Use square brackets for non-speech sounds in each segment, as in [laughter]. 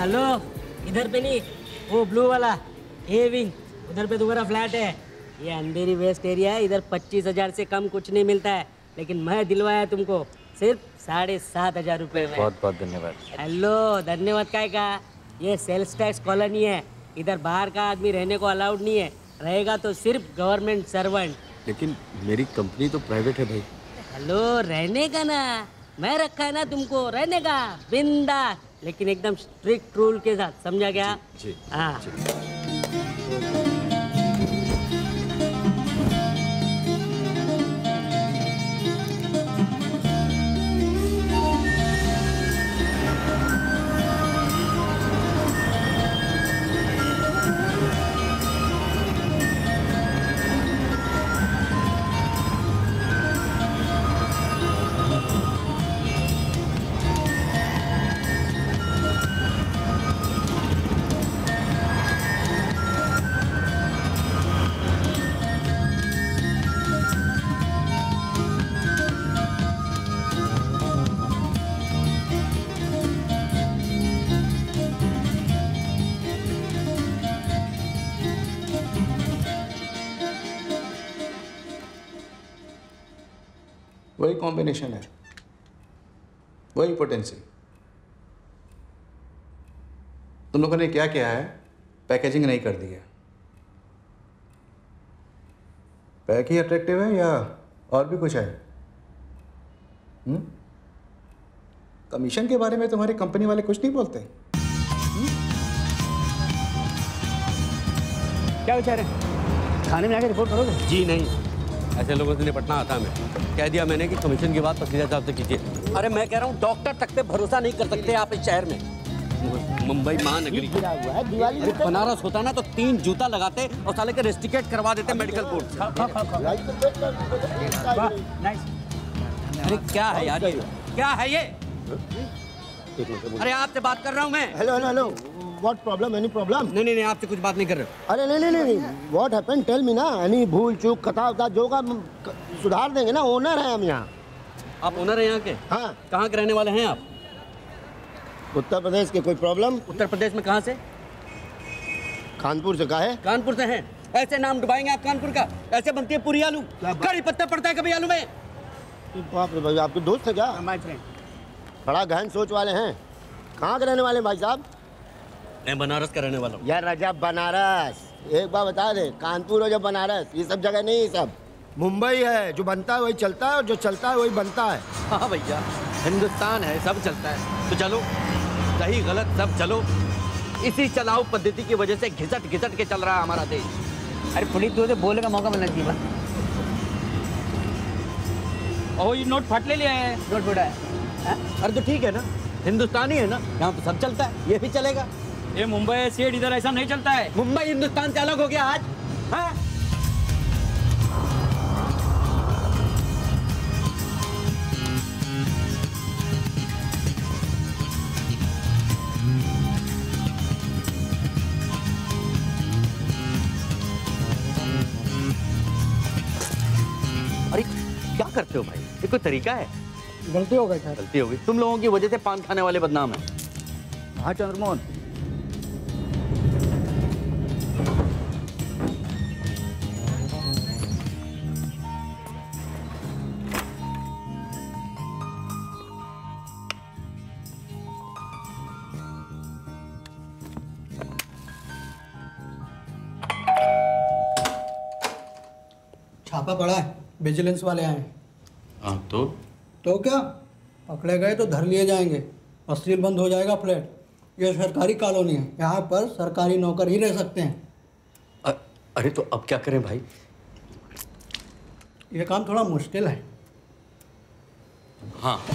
Hello इधर पे नहीं वो ब्लू वाला ए विंग उधर पे तुम्हारा फ्लैट है। ये अंधेरी वेस्ट एरिया है इधर पच्चीस हज़ार से कम कुछ नहीं मिलता है लेकिन मैं दिलवाया तुमको सिर्फ़ साढ़े सात हज़ार रुपये में। बहुत बहुत धन्यवाद। हेलो धन्यवाद का? ये सेल्स टैक्स कॉलोनी है इधर बाहर का आदमी रहने को अलाउड नहीं है रहेगा तो सिर्फ़ गवर्नमेंट सर्वेंट। लेकिन मेरी कंपनी तो प्राइवेट है भाई। हेलो रहने का ना मैं रखा है ना तुमको रहने का बिंदा लेकिन एकदम स्ट्रिक्ट रूल के साथ समझा गया? जी हाँ। कॉम्बिनेशन है। वही पोटेंसी तुम लोगों ने क्या किया है? पैकेजिंग नहीं कर दी है। पैक ही अट्रैक्टिव है या और भी कुछ है? हम्म? कमीशन के बारे में तुम्हारी कंपनी वाले कुछ नहीं बोलते। हुँ? क्या विचार है? थाने में आके रिपोर्ट करोगे? जी नहीं। ऐसे लोगों से निपटना आता है हमें। कह दिया मैंने कि कमीशन की बात पसीजा साहब से कीजिए। अरे मैं कह रहा हूँ डॉक्टर तक पे भरोसा नहीं कर सकते आप इस शहर में। मुंबई महानगरी। है बनारस होता ना तो तीन जूता लगाते और साले के रेस्टिकेट करवा देते मेडिकल बोर्ड अरे क्या है यार क्या है ये? अरे आपसे बात कर रहा हूँ मैं। Hello hello hello. What problem any problem नहीं नहीं नहीं आपसे कुछ बात नहीं कर रहे अरे नहीं नहीं नहीं व्हाट हैपन टेल मी ना एनी भूल चूक कथा उता जो का सुधार देंगे ना ओनर है हम यहाँ। आप ओनर हैं यहाँ के? हाँ। कहाँ के रहने वाले हैं आप? उत्तर प्रदेश के कोई प्रॉब्लम उत्तर प्रदेश में कहाँ से? कानपुर से कहा है? कानपुर से हैं। ऐसे नाम डुबाएँगे आप कानपुर का। ऐसे बनती है पूरी आलू। कड़ी पत्ता पड़ता है कभी आलू में। बाप रे भाई आपके दोस्त है क्या? फ्रेंड बड़ा गहन सोच वाले हैं। कहाँ के रहने वाले हैं भाई साहब? मैं बनारस का रहने वाला हूँ। यार रजब बनारस। एक बार बता दे कानपुर और जब बनारस ये सब जगह नहीं है सब। मुंबई है जो बनता है वही चलता है और जो चलता है वही बनता है। हाँ भैया हिंदुस्तान है सब चलता है। तो चलो सही गलत सब चलो। इसी चलाओ पद्धति की वजह से घिसट घिसट के चल रहा है हमारा देश। अरे पुलिस तो बोलने का मौका मिलना चाहिए बस। ओ ये नोट फट ले लिया है। नोट फटा है। अरे तो ठीक है ना हिंदुस्तानी है ना। यहाँ तो सब चलता है ये भी चलेगा। ये मुंबई सेठ इधर ऐसा नहीं चलता है। मुंबई हिंदुस्तान से अलग हो गया आज हाँ? अरे क्या करते हो भाई? ये कोई तरीका है? गलती हो गई गलती हो गई। तुम लोगों की वजह से पान खाने वाले बदनाम है। हाँ चंद्रमोहन छापा पड़ा है विजिलेंस वाले आए हैं। तो? तो क्या? पकड़े गए तो धर लिए जाएँगे और सील बंद हो जाएगा फ्लैट। ये सरकारी कॉलोनी है यहाँ पर सरकारी नौकर ही रह सकते हैं। अ- अरे तो अब क्या करें भाई? ये काम थोड़ा मुश्किल है। हाँ।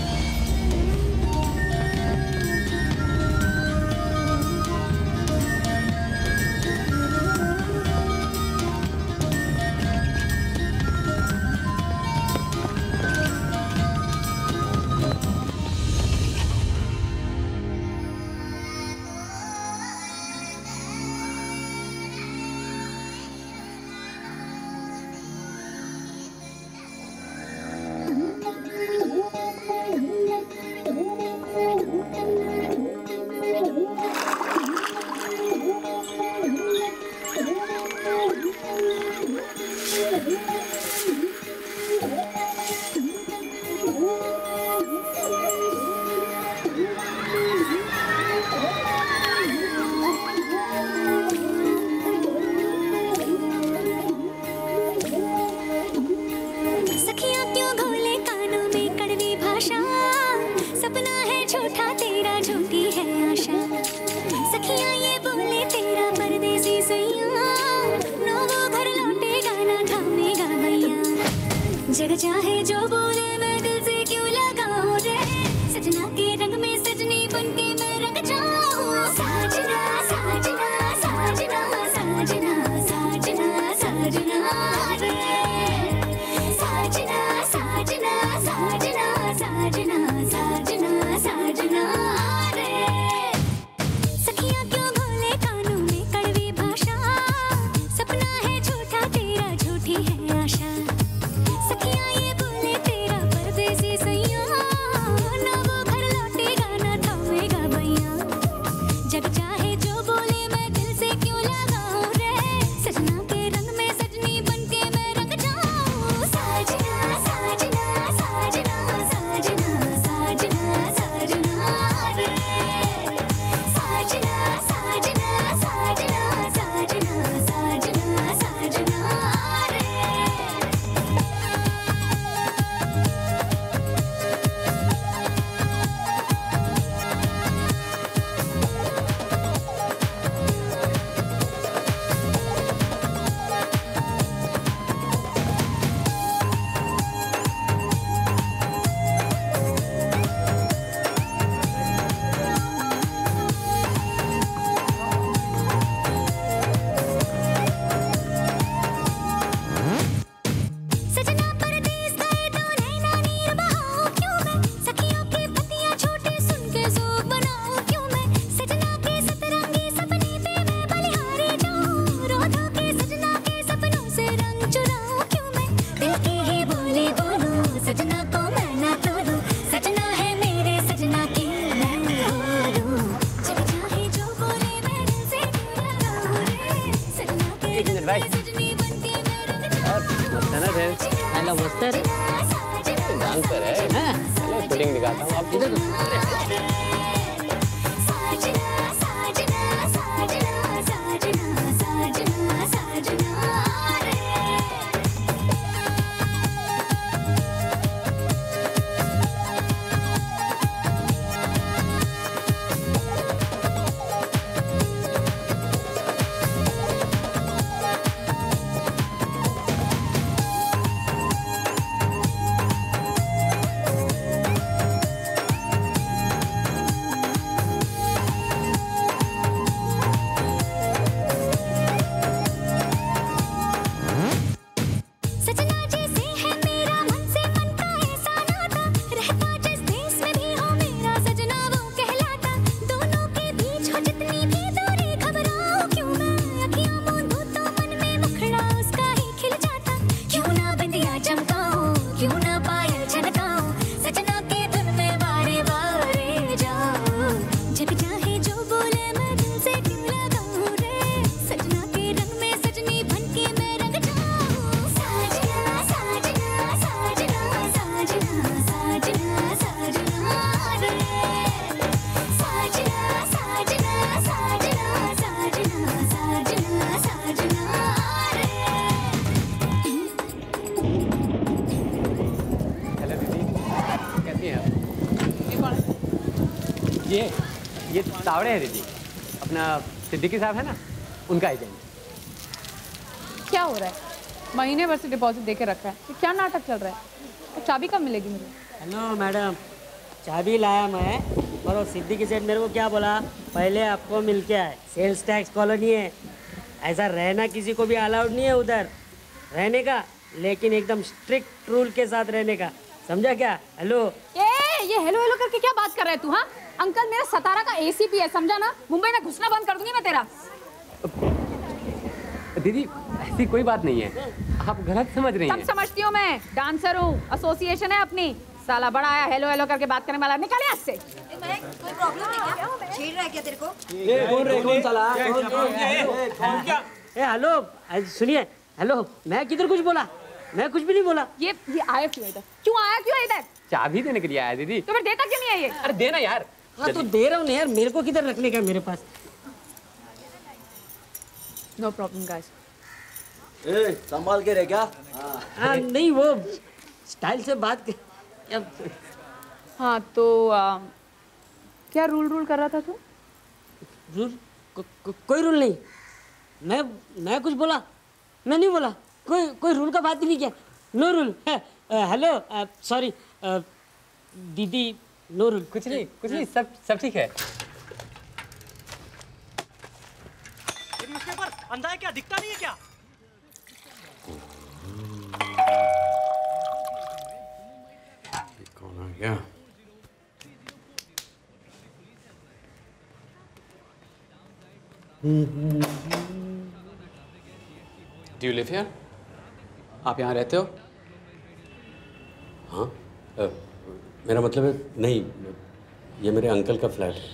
वस्तना है हेलो वस्तर है दुकान पर है। हाँ। मैं फिटिंग दिखाता हूँ आप इधर तो। ये हैं दीदी। अपना सिद्दीकी साहब है ना उनका एजेंट क्या हो रहा है? महीने भर से डिपॉजिट दे के रखा है। ये क्या नाटक चल रहा है? और चाबी कब मिलेगी मुझे? हेलो मैडम चाबी लाया मैं और वो सिद्दीकी सेठ मेरे को क्या बोला? पहले आपको मिल के आए। सेल्स टैक्स कॉलोनी है। ऐसा रहना किसी को भी अलाउड नहीं है उधर। रहने का लेकिन एकदम स्ट्रिक्ट रूल के साथ रहने का। समझा क्या? हेलो। ए ये हेलो हेलो करके क्या बात कर रहा है तू हाँ? अंकल मेरा सतारा का एसीपी है समझा ना? मुंबई में घुसना बंद कर दूँगी मैं तेरा। दीदी ऐसी कोई बात नहीं है। आप गलत समझ रही सब हैं। समझती हूँ मैं। डांसर हूँ एसोसिएशन है अपनी। साला बड़ा आया हेलो हेलो करके बात करने वाला। निकल यहाँ से। कोई प्रॉब्लम है क्या छेड़ रहा है? क्या तेरे को ए हेलो सुनिए हेलो मैं किधर कुछ बोला? मैं कुछ भी नहीं बोला। ये ये आया क्यों इधर? क्यों आया क्यों इधर? चाबी देने के लिए आया दीदी। तो फिर देता क्यों नहीं है ये? अरे देना यार। हाँ तो दे रहा हूँ ना यार मेरे को किधर रखने का मेरे पास? नो प्रॉब्लम गाइस संभाल के रह क्या हाँ। नहीं वो स्टाइल से बात कर हाँ तो आ, क्या रूल रूल कर रहा था तू? रूल को, को, कोई रूल नहीं। मैं मैं कुछ बोला? मैं नहीं बोला। कोई कोई रूल का बात ही नहीं किया। नो रूल हेलो सॉरी दीदी नो रूल कुछ नहीं कुछ नहीं सब सब ठीक है। अंधा है क्या? दिखता नहीं है क्या? कौन आ गया? डू यू लिव हियर आप यहाँ रहते हो? हाँ मेरा मतलब है नहीं ये मेरे अंकल का फ्लैट है।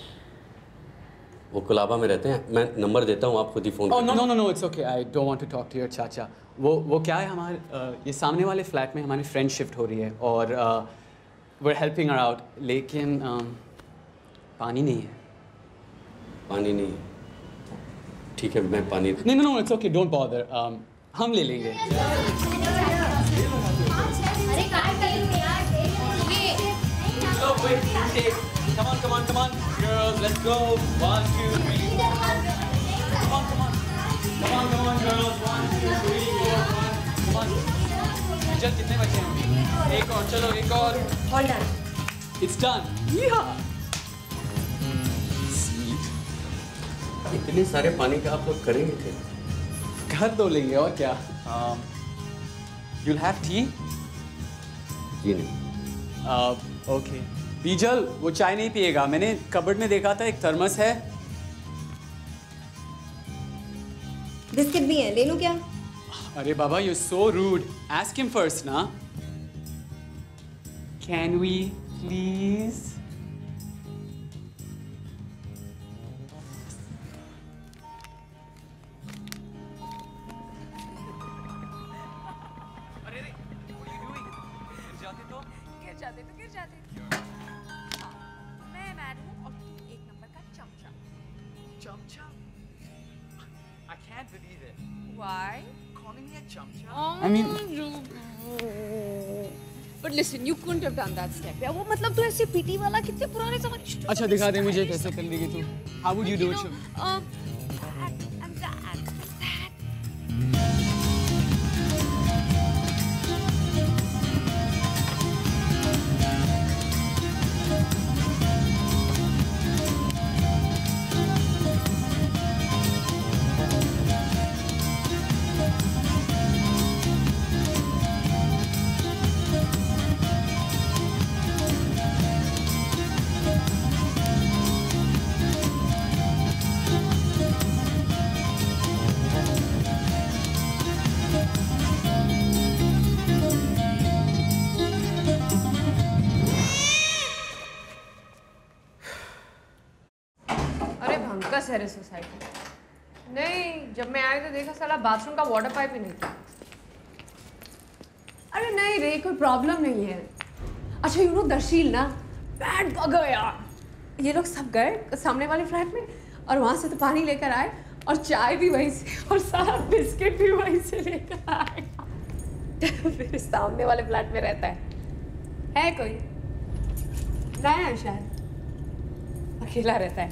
वो कुलाबा में रहते हैं। मैं नंबर देता हूँ आप खुद ही phone no no no no it's okay I don't want to talk to your चाचा। वो वो क्या है हमारे ये सामने वाले फ्लैट में हमारी फ्रेंड शिफ्ट हो रही है और वी हेल्पिंग हर आउट लेकिन पानी नहीं है। पानी नहीं है। ठीक है मैं पानी नहीं no no it's okay don't bother हम ले लेंगे। Come on, come on, come on, girls, let's go. One, two, three, four. Come on, come on. Come on, come on, girls. One, two, three, four, one. Come on. चल कितने बचे हैं एक और चलो एक और All done. It's done. Yeah. Sweet. इतने सारे पानी का आप लोग करेंगे थे कर दो लेंगे और क्या um, You'll have tea? जी नहीं Uh, okay. बीजल वो चाय नहीं पिएगा। मैंने कबर्ड में देखा था एक थर्मस है। बिस्किट भी है ले लूँ क्या? अरे बाबा you so rude ask him first ना। Can we please couldn't have done that step. Yeah, वो मतलब तू ऐसे पीटी वाला कितने पुराने जमाने अच्छा दिखा दे मुझे कैसे कर लेगी तू how would you do it साला बाथरूम का वाटर पाइप ही नहीं था। अरे नहीं रे, कोई प्रॉब्लम नहीं है। अच्छा यू नो दर्शील ना? बैड बगर यार। ये लोग सब गए सामने वाले फ्लैट में और वहाँ से तो पानी लेकर आए और चाय भी वहीं से, और सारा बिस्किट भी वहीं से लेकर आए। फिर सामने वाले फ्लैट में रहता है। है कोई? है शायद। अकेला रहता है।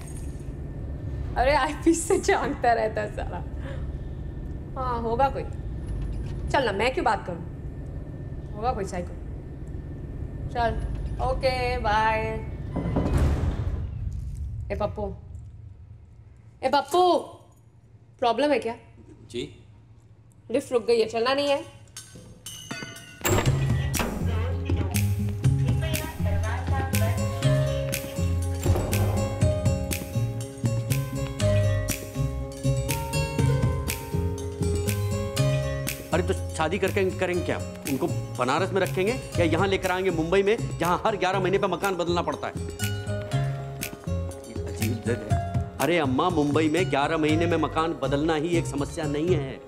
अरे आईपीस से झांकता रहता है सारा। हाँ होगा कोई। चल ना मैं क्यों बात करूँ? होगा कोई साइको चल ओके बाय ए पप्पू। ए पप्पू प्रॉब्लम है क्या? जी। लिफ्ट रुक गई है चलना नहीं है। अरे तो शादी करके करेंगे क्या? इनको बनारस में रखेंगे या यहाँ लेकर आएँगे मुंबई में, जहाँ हर 11 महीने पर मकान बदलना पड़ता है? अजीब है। अरे अम्मा, मुंबई में 11 महीने में मकान बदलना ही एक समस्या नहीं है।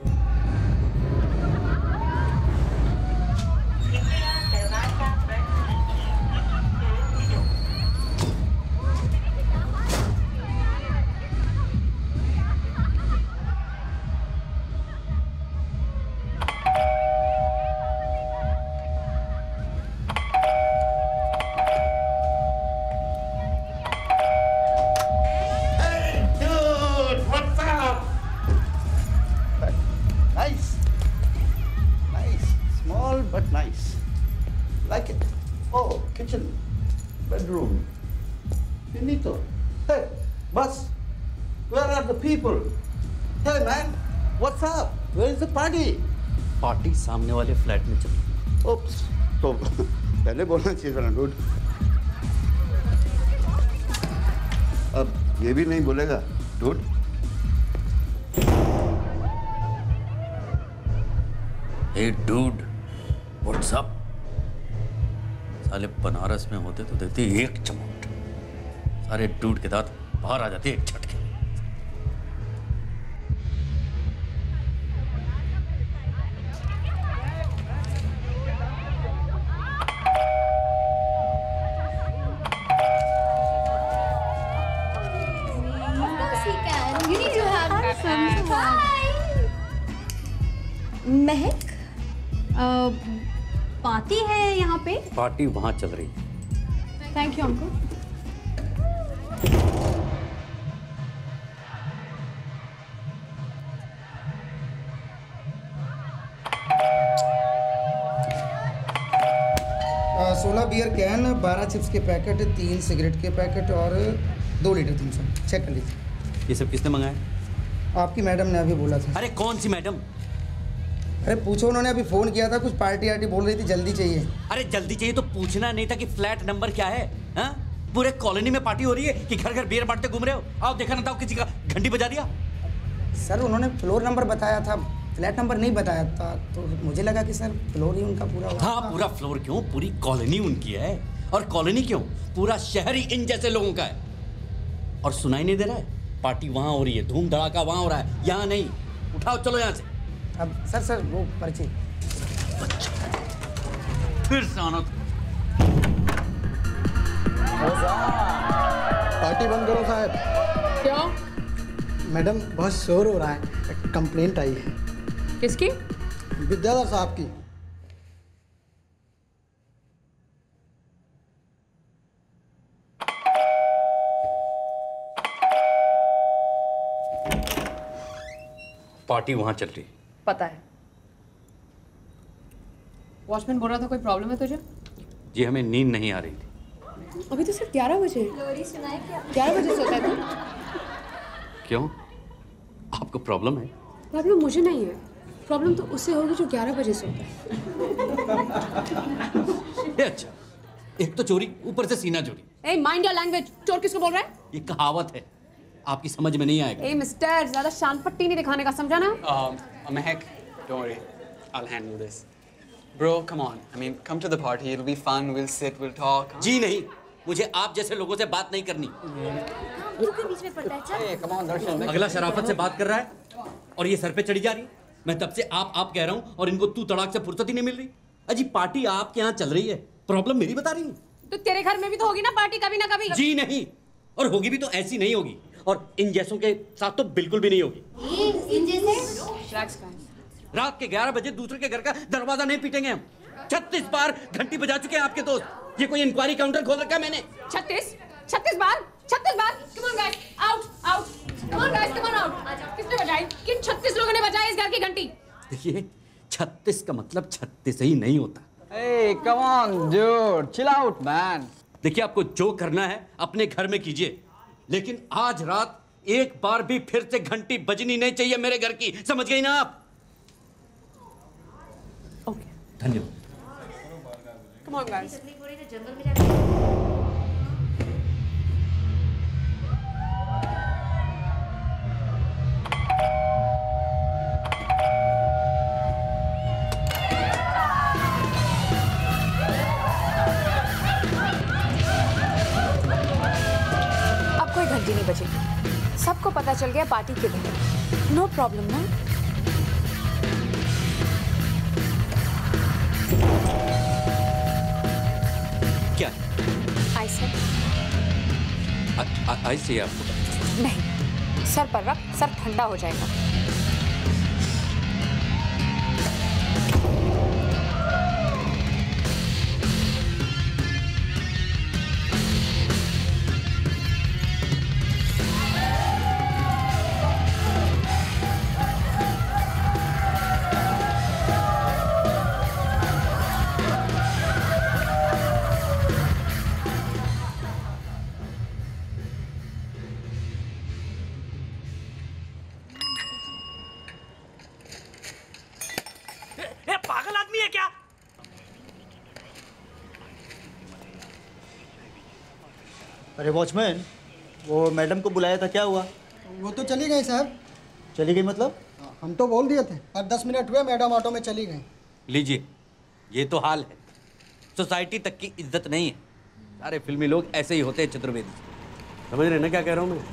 सामने वाले फ्लैट में चल। Oops. तो पहले बोलना चाहिए था डूड अब ये भी नहीं बोलेगा। Dude hey dude what's up साले बनारस में होते तो देते एक चमट। सारे डूड के दांत बाहर आ जाते एक झटके पार्टी वहाँ चल रही है। थैंक यू अंकल सोलह बियर कैन बारह चिप्स के पैकेट तीन सिगरेट के पैकेट और दो लीटर तीन सौ चेक कर लीजिए। ये सब किसने मंगाया? आपकी मैडम ने अभी बोला था। अरे कौन सी मैडम? अरे पूछो उन्होंने अभी फ़ोन किया था कुछ पार्टी आर्टी बोल रही थी जल्दी चाहिए। अरे जल्दी चाहिए तो पूछना नहीं था कि फ्लैट नंबर क्या है हाँ? पूरे कॉलोनी में पार्टी हो रही है कि घर घर बियर बांटते घूम रहे हो? आओ देखा ना था किसी का घंटी बजा दिया। सर उन्होंने फ्लोर नंबर बताया था फ्लैट नंबर नहीं बताया था तो मुझे लगा कि सर फ्लोर ही उनका पूरा हाँ पूरा फ्लोर क्यों? पूरी कॉलोनी उनकी है। और कॉलोनी क्यों? पूरा शहर ही इन जैसे लोगों का है। और सुनाई नहीं दे रहा है? पार्टी वहाँ हो रही है धूम धड़ाका वहाँ हो रहा है। यहाँ नहीं। उठाओ चलो यहाँ से। अब सर सर वो पर्ची। फिर से आना पार्टी बंद करो साहब। क्यों? मैडम बहुत शोर हो रहा है। एक कंप्लेंट आई है। किसकी? विद्याधर साहब की। पार्टी वहाँ चल रही पता है। वॉचमैन बोल रहा था कोई प्रॉब्लम है तुझे? जी हमें नींद नहीं आ रही थी। अभी तो सिर्फ़ ग्यारह बजे। लोरी सुनाए क्या? ग्यारह बजे सोता है क्यों? आपको प्रॉब्लम है? प्रॉब्लम मुझे नहीं है। प्रॉब्लम तो उससे होगी जो ग्यारह बजे सोता है। ये अच्छा। एक तो चोरी ऊपर से सीना चोरी। ए माइंड योर लैंग्वेज चोर किसको बोल रहा है? ये कहावत है। आपकी समझ में नहीं आएगा। ए मिस्टर ज़्यादा शान पट्टी नहीं दिखाने का समझा ना? Uh, Mehak, don't worry. I'll handle this. Bro, come on. I mean, come to the party. It'll be fun. We'll sit, we'll talk. जी नहीं मुझे आप जैसे लोगों से बात नहीं करनी तू बीच में पड़ता है चल Hey, come on, Darshan. अगला शराफत से बात कर रहा है और ये सर पे चढ़ी जा रही मैं तब से आप आप कह रहा हूँ और इनको तू तड़ाक से फुर्सत ही नहीं मिल रही अजी पार्टी आपके यहाँ चल रही है प्रॉब्लम मेरी बता रही है तो तेरे घर में भी तो होगी ना पार्टी कभी ना कभी जी नहीं और होगी भी तो ऐसी नहीं होगी और इन जैसों के साथ तो बिल्कुल भी नहीं होगी इन जैसे? रात के 11 बजे दूसरे के घर का दरवाज़ा नहीं पीटेंगे हम। छत्तीस बार घंटी बजा चुके हैं आपके दोस्त। ये कोई इंक्वायरी काउंटर खोल रखा है मैंने? छत्तीस? छत्तीस बार? छत्तीस बार? Come on guys out out come on guys come on out किसने बजाई? किन छत्तीस लोगों ने बजाई इस घर की घंटी? देखिए छत्तीस का मतलब छत्तीस ही नहीं होता। Hey, come on, dude. Chill out, man. देखिए आपको जो करना है अपने घर में कीजिए। लेकिन आज रात एक बार भी फिर से घंटी बजनी नहीं चाहिए मेरे घर की। समझ गई ना आप? ओके धन्यवाद। कम ऑन गाइस जंगल सबको पता चल गया पार्टी के लिए नो प्रॉब्लम ना? क्या? आई सर आई सी आपको। नहीं सर पर रख सर ठंडा हो जाएगा। अरे वॉचमैन वो मैडम को बुलाया था क्या हुआ? वो तो चली गई साहब। चली गई मतलब? हम तो बोल दिए थे अब दस मिनट हुए मैडम ऑटो में चली गई। लीजिए ये तो हाल है। सोसाइटी तक की इज़्ज़त नहीं है। सारे फिल्मी लोग ऐसे ही होते हैं चतुर्वेदी। समझ रहे ना क्या कह रहा हूँ मैं?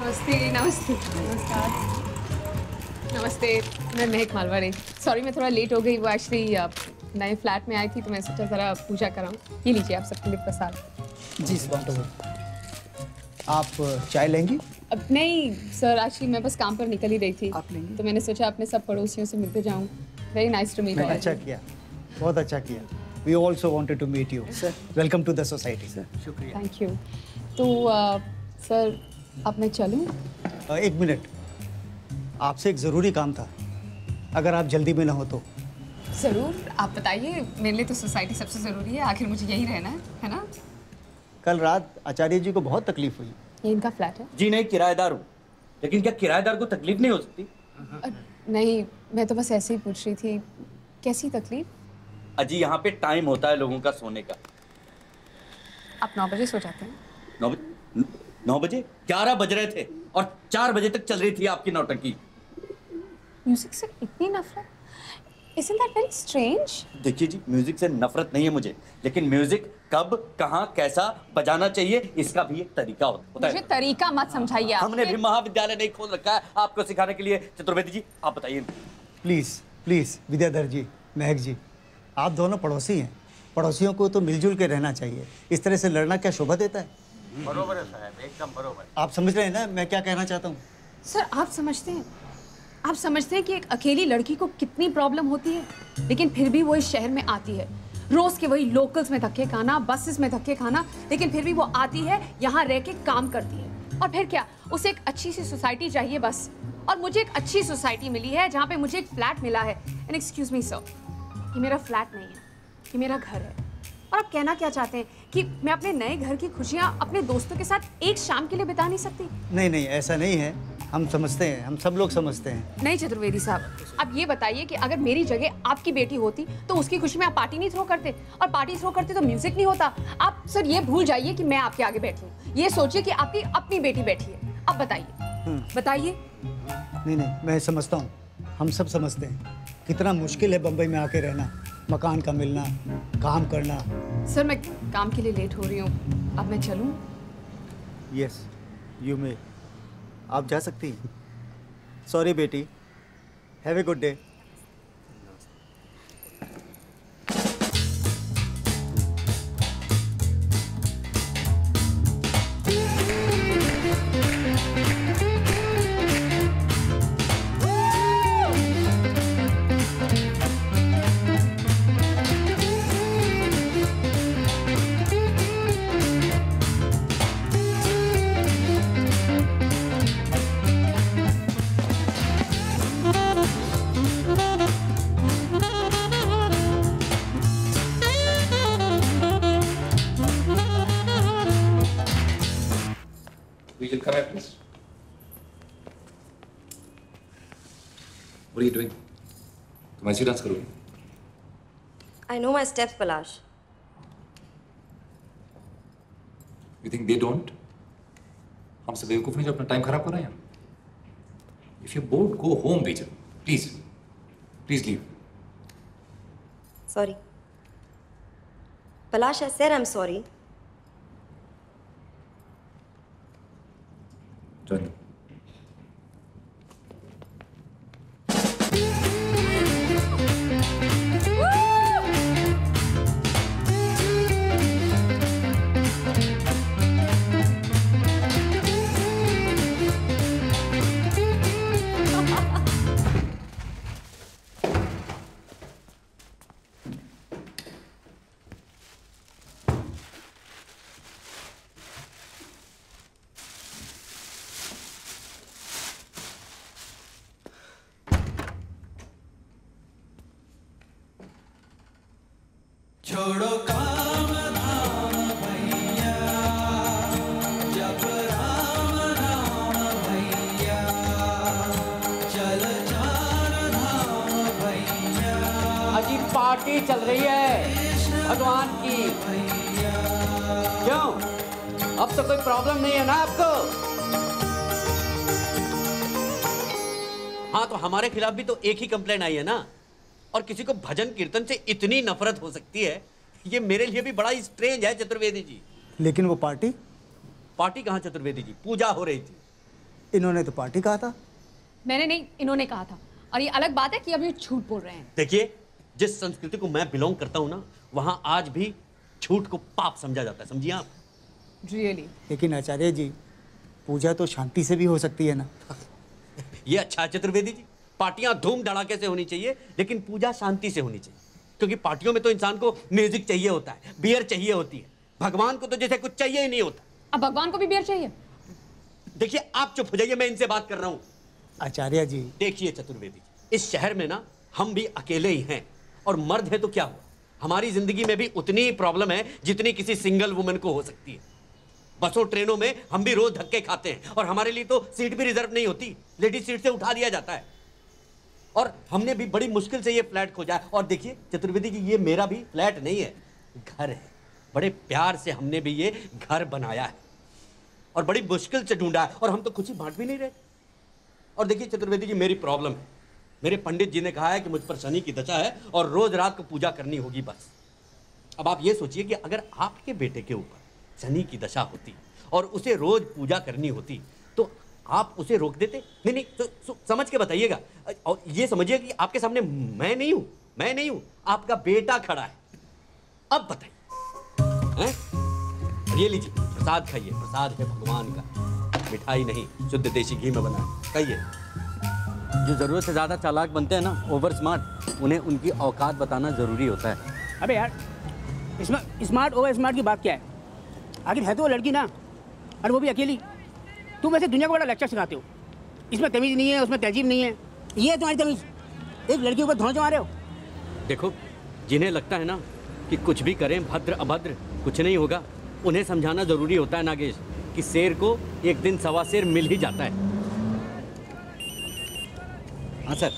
नमस्ते नमस्ते। नमस्कार नमस्ते मैं महक मालवाड़ी सॉरी मैं थोड़ा लेट हो गई। वो एक्चुअली नए फ्लैट में आई थी तो मैं सोचा ज़रा पूजा कराऊँ। ये लीजिए आप सबके लिए प्रसाद। जी सर आप चाय लेंगी? अब नहीं सर एक्चुअली मैं बस काम पर निकल ही रही थी। आप तो मैंने सोचा अपने सब पड़ोसियों से मिलते जाऊँ। वेरी नाइस टू मीट अच्छा किया। बहुत अच्छा किया। We also wanted to meet you welcome to the society sir शुक्रिया थैंक यू तो अ, सर अब मैं चलूँ? एक मिनट। आपसे एक ज़रूरी काम था। अगर आप जल्दी में ना हो तो। ज़रूर। आप बताइए मेरे लिए तो सोसाइटी सबसे ज़रूरी है। आखिर मुझे यही रहना है है ना? कल रात आचार्य जी को बहुत तकलीफ़ हुई। ये इनका फ्लैट है? जी नहीं किराएदार हूँ। लेकिन क्या किराएदार को तकलीफ़ नहीं हो सकती? नहीं मैं तो बस ऐसे ही पूछ रही थी कैसी तकलीफ़? अजी यहाँ पे टाइम होता है लोगों का सोने का। आप नौ बजे सो जाते हैं। नौ बजे? नौ बजे? ग्यारह बज रहे थे और चार बजे तक चल रही थी आपकी नौटंकी। म्यूज़िक से इतनी नफरत? Isn't that very strange? देखिए जी म्यूज़िक से नफरत नहीं है मुझे लेकिन म्यूज़िक कब कहाँ कैसा बजाना चाहिए इसका भी एक तरीका होता होता मुझे तरीका मत समझाइए आप हमने भी महाविद्यालय नहीं खोल रखा है आपको सिखाने के लिए। चतुर्वेदी जी आप बताइए। प्लीज़ प्लीज़ विद्याधर जी महक जी आप दोनों पड़ोसी हैं। पड़ोसियों को तो मिलजुल के रहना चाहिए। इस तरह से लड़ना क्या शोभा देता है? बरोबर है साहब एकदम बरोबर। आप समझ रहे हैं ना मैं क्या कहना चाहता हूँ? सर आप समझते हैं। आप समझते हैं कि एक अकेली लड़की को कितनी प्रॉब्लम होती है? लेकिन फिर भी वो इस शहर में आती है। रोज के वही लोकल्स में धक्के खाना बसेस में धक्के खाना, लेकिन फिर भी वो आती है, यहाँ रह के काम करती है। और फिर क्या? उसे एक अच्छी सी सोसाइटी चाहिए बस। और मुझे एक अच्छी सोसाइटी मिली है, जहाँ पे मुझे एक फ्लैट मिला है। एंड एक्सक्यूज मी सर ये मेरा फ्लैट नहीं है, ये मेरा घर है। और आप कहना क्या चाहते हैं कि मैं अपने नए घर की खुशियाँ अपने दोस्तों के साथ एक शाम के लिए बिता नहीं सकती? नहीं नहीं, ऐसा नहीं है। हम समझते हैं हम सब लोग समझते हैं। नहीं चतुर्वेदी साहब अब ये बताइए कि अगर मेरी जगह आपकी बेटी होती तो उसकी खुशी में आप पार्टी नहीं थ्रो करते? और पार्टी थ्रो करते तो म्यूज़िक नहीं होता। आप सर ये भूल जाइए कि मैं आपके आगे बैठी हूँ। ये सोचिए कि आपकी अपनी बेटी बैठी है। अब बताइए। बताइए। नहीं नहीं मैं समझता हूँ। हम सब समझते हैं। कितना मुश्किल है बम्बई में आके रहना मकान का मिलना काम करना। सर मैं काम के लिए लेट हो रही हूँ। अब मैं चलूँ? यस यू मे आप जा सकती सॉरी बेटी हैव ए गुड डे तुम ऐसे डांस करोगी I know my steps, Palash. You think they don't? हम सब बेवकूफ़ हैं जो अपना टाइम खराब कर रहे हैं If you're bored, go home, Vijay. Please. Please leave. Sorry. Palash, I said I'm sorry. Join them. खिलाफ भी तो एक ही कंप्लेन आई है ना? और किसी को भजन कीर्तन से इतनी नफरत हो सकती है? ये मेरे लिए भी बड़ा स्ट्रेंज है चतुर्वेदी जी। लेकिन वो पार्टी? पार्टी कहाँ चतुर्वेदी जी? पूजा हो रही थी। इन्होंने तो पार्टी कहा था। मैंने नहीं इन्होंने कहा था। और ये अलग बात है कि अब ये झूठ बोल रहे हैं। देखिए जिस संस्कृति को मैं बिलोंग करता हूँ ना वहाँ आज भी झूठ को पाप समझा जाता है समझिए आप? रियली लेकिन आचार्य जी पूजा तो शांति से भी हो सकती है ना? [laughs] ये अच्छा है चतुर्वेदी जी। पार्टियाँ धूम धड़ाके से होनी चाहिए लेकिन पूजा शांति से होनी चाहिए। क्योंकि पार्टियों में तो इंसान को म्यूज़िक चाहिए होता है बियर चाहिए होती है। भगवान को तो जैसे कुछ चाहिए ही नहीं होता। अब भगवान को भी बियर चाहिए? देखिए आप चुप हो जाइए मैं इनसे बात कर रहा हूँ। आचार्य जी। देखिए चतुर्वेदी इस शहर में ना हम भी अकेले ही हैं और मर्द है तो क्या हुआ? हमारी ज़िंदगी में भी उतनी ही प्रॉब्लम है जितनी किसी सिंगल वुमेन को हो सकती है। बसों ट्रेनों में हम भी रोज धक्के खाते हैं और हमारे लिए तो सीट भी रिज़र्व नहीं होती। लेडीज़ सीट से उठा दिया जाता है। और हमने भी बड़ी मुश्किल से ये फ्लैट खोजा और देखिए, चतुर्वेदी जी, ये मेरा भी फ्लैट नहीं है, घर है। बड़े प्यार से हमने भी ये घर बनाया है। और बड़ी मुश्किल से ढूंढा है। और हम तो खुशी बांट भी नहीं रहे। और देखिए, चतुर्वेदी जी, मेरी प्रॉब्लम है। मेरे पंडित जी ने कहा है कि मुझ पर शनि की दशा है और रोज रात को पूजा करनी होगी बस। अब आप ये सोचिए कि अगर आपके बेटे के ऊपर शनि की दशा होती और उसे रोज पूजा करनी होती आप उसे रोक देते? नहीं नहीं तो, सो, समझ के बताइएगा। और ये समझिए कि आपके सामने मैं नहीं हूँ मैं नहीं हूँ आपका बेटा खड़ा है। अब बताइए। ये लीजिए प्रसाद खाइए प्रसाद है भगवान का। मिठाई नहीं शुद्ध देसी घी में बना खाइए। जो ज़रूरत से ज़्यादा चालाक बनते हैं ना ओवर स्मार्ट उन्हें उनकी औकात बताना ज़रूरी होता है। अबे यार स्मार्ट ओवर स्मार्ट की बात क्या है? आखिर है तो वो लड़की ना और वो भी अकेली। तुम वैसे दुनिया को बड़ा लेक्चर सिखाते हो। इसमें तमीज़ नहीं है उसमें तहजीब नहीं है। ये है तुम्हारी तमीज़। एक लड़की के ऊपर धोना आ रहे हो। देखो जिन्हें लगता है ना कि कुछ भी करें भद्र अभद्र कुछ नहीं होगा। उन्हें समझाना ज़रूरी होता है नागेश कि शेर को एक दिन सवा शेर मिल ही जाता है। हाँ सर।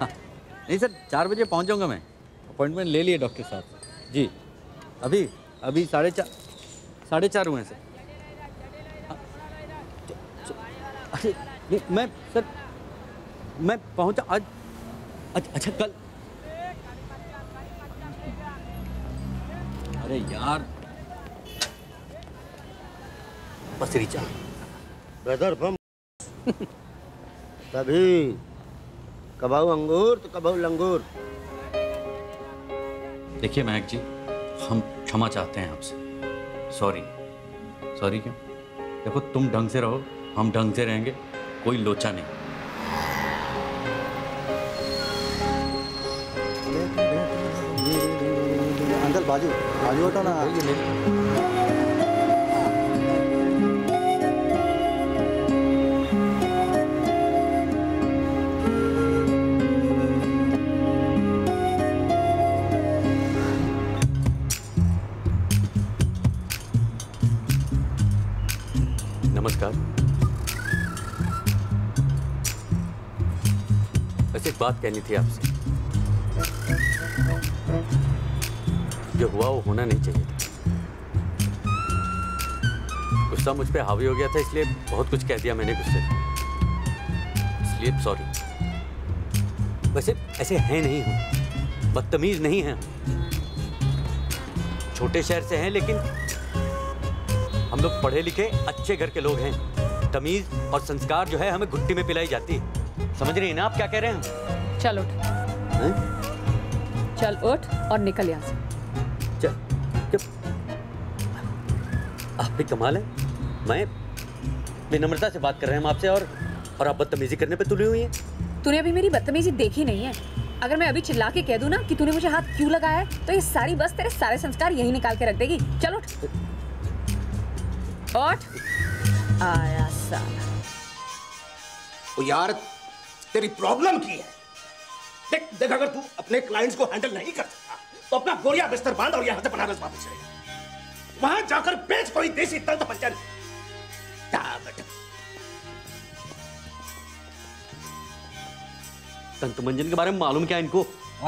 हाँ। नहीं सर चार बजे पहुँच जाऊँगा मैं। अपॉइंटमेंट ले लिए डॉक्टर साहब। जी। अभी अभी साढ़े चार साढ़े चार हुए हैं सर। अरे मैं सर मैं पहुँचा आज अच्छा अच्छा कल। अरे यार। ब्रदर बम तभी। कबाऊ अंगूर तो कबाऊ लंगूर। देखिए महक जी हम क्षमा चाहते हैं आपसे। सॉरी सॉरी क्यों? देखो तुम ढंग से रहो। हम ढंग से रहेंगे कोई लोचा नहीं। अंकल बाजू बाजू हटो ना। नमस्कार। बस एक बात कहनी थी आपसे। जो हुआ वो होना नहीं चाहिए था। गुस्सा मुझ पर हावी हो गया था, इसलिए बहुत कुछ कह दिया मैंने गुस्से इसलिए सॉरी वैसे ऐसे हैं नहीं हम। बदतमीज नहीं हैं। छोटे शहर से हैं, लेकिन हम लोग पढ़े लिखे अच्छे घर के लोग हैं। तमीज और संस्कार जो है हमें घुट्टी में पिलाई जाती है। समझ रही हैं ना आप क्या कह रहे हैं? चल उठ। हैं? चल उठ और निकल यहाँ से। चल आप भी कमाल है। मैं विनम्रता से बात कर रहे हैं हम आपसे और और आप बदतमीजी करने पे तुली हुई हैं। तूने अभी मेरी बदतमीजी देखी नहीं है। अगर मैं अभी चिल्ला के कह दूँ ना कि तूने मुझे हाथ क्यों लगाया है तो ये सारी बस तेरे सारे संस्कार यही निकाल के रख देगी। चलो उठ। उठ। आया साला। ओ यार तेरी प्रॉब्लम की है। देख देख अगर तू अपने क्लाइंट्स को हैंडल नहीं कर सकता तो अपना गोरिया बिस्तर बाँध और यहाँ से बनारस वापस चले वहाँ जाकर बेच कोई देसी तंत पंचन बेटा? मंजन के बारे में मालूम क्या इनको?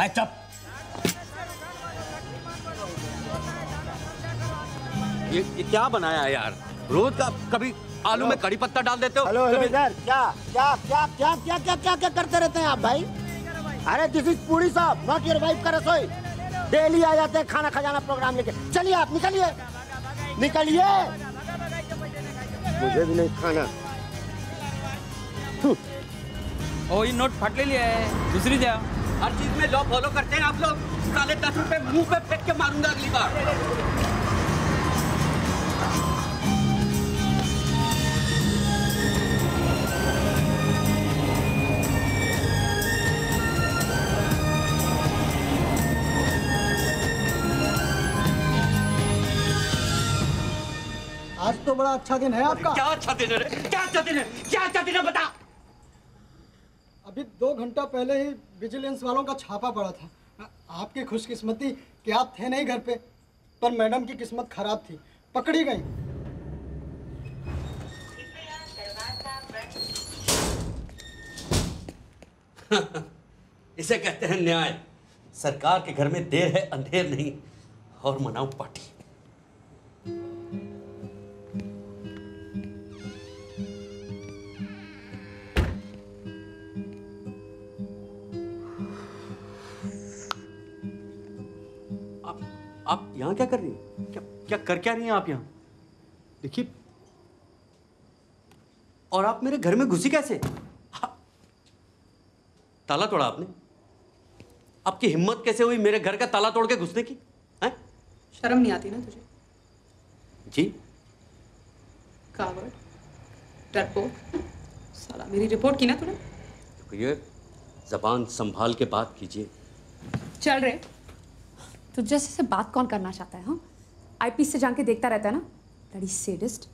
चुप। ये, ये क्या बनाया है यार? रोज का कभी आलू में कड़ी पत्ता डाल देते हो हेलो हेलो सर क्या क्या क्या क्या क्या क्या क्या क्या करते रहते हैं आप भाई? अरे दिस इज़ पूरी साहब नॉट योर वाइफ का रसोई। डेली आ जाते हैं खाना खजाना प्रोग्राम लेके। चलिए आप निकलिए। निकलिए। मुझे भी नहीं खाना। ओ ये नोट फट ले लिया है। दूसरी जा हर चीज़ में लॉ फॉलो करते हैं आप लोग। साले दस रुपए मुँह पे फेंक के मारूँगा अगली बार। बड़ा अच्छा दिन है आपका? क्या अच्छा दिन है क्या अच्छा दिन है? क्या अच्छा दिन है बता? अभी दो घंटा पहले ही विजिलेंस वालों का छापा पड़ा था। आपकी खुशकिस्मती कि आप थे नहीं घर पे पर मैडम की किस्मत खराब थी। पकड़ी गई। [laughs] इसे कहते हैं न्याय। सरकार के घर में देर है अंधेर नहीं। और मनाओ पार्टी। आप यहाँ क्या कर रही हैं? क्या क्या कर क्या रही हैं आप यहाँ? देखिए और आप मेरे घर में घुसी कैसे? ताला तोड़ा आपने। आपकी हिम्मत कैसे हुई मेरे घर का ताला तोड़ के घुसने की? है? शर्म नहीं आती ना तुझे? जी। कावड़ डरपोक साला मेरी रिपोर्ट की ना तूने? ये जबान संभाल के बात कीजिए। चल रहे। तो जैसे से बात कौन करना चाहता है हाँ? आईपीस से जाके देखता रहता है ना? लड़ी सेडिस्ट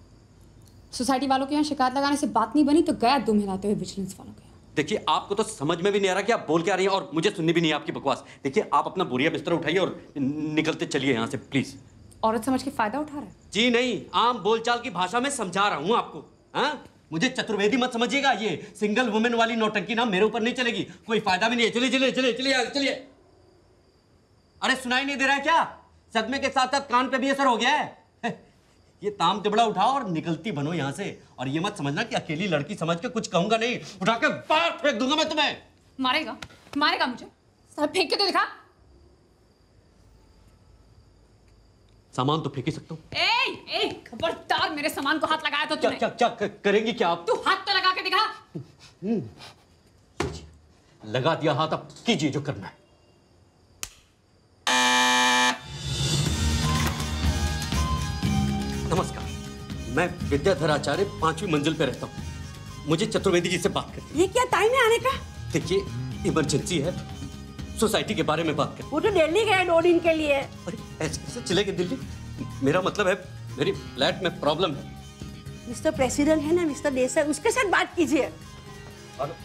सोसाइटी वालों के यहाँ शिकायत लगाने से बात नहीं बनी तो गया दुम हिलाते हुए विजिलेंस वालों के देखिए आपको तो समझ में भी नहीं आ रहा कि आप बोल क्या रही हैं और मुझे सुननी भी नहीं आपकी बकवास। देखिए आप अपना बोरिया बिस्तर उठाइए और निकलते चलिए यहाँ से प्लीज़ औरत समझ के फ़ायदा उठा रहा है? जी नहीं आम बोलचाल की भाषा में समझा रहा हूँ आपको हाँ? मुझे चतुर्वेदी मत समझिएगा ये सिंगल वुमेन वाली नौटंकी ना मेरे ऊपर नहीं चलेगी। कोई फ़ायदा भी नहीं है। चलिए चलिए चलिए चलिए चलिए। अरे सुनाई नहीं दे रहा है क्या? सदमे के साथ साथ कान पे भी असर हो गया है। [laughs] ये ताम तिबड़ा उठाओ और निकलती बनो यहाँ से। और ये मत समझना कि अकेली लड़की समझ के कुछ कहूँगा नहीं। उठा के बाहर फेंक दूँगा मैं तुम्हें। मारेगा? मारेगा मुझे? साला फेंक के तो दिखा। सामान तो फेंक ही सकता हूँ। ए ए खबरदार मेरे सामान को हाथ लगाया तो क्या तूने। क्या क्या क- करेंगी क्या आप? तू हाथ तो लगा के दिखा। लगा दिया हाथ अब कीजिए जो करना है। नमस्कार। मैं विद्याधर आचार्य पांचवी मंजिल पे रहता हूँ। मुझे चतुर्वेदी जी से बात करनी ये क्या टाइम है आने का? देखिए इमरजेंसी है। सोसाइटी के बारे में बात वो तो दिल्ली गए दो दिन के लिए। करें ऐसे कैसे चलेगी दिल्ली? मेरा मतलब है मेरी फ्लैट में प्रॉब्लम है। मिस्टर प्रेसिडेंट है ना मिस्टर देसाई उसके साथ बात कीजिए। और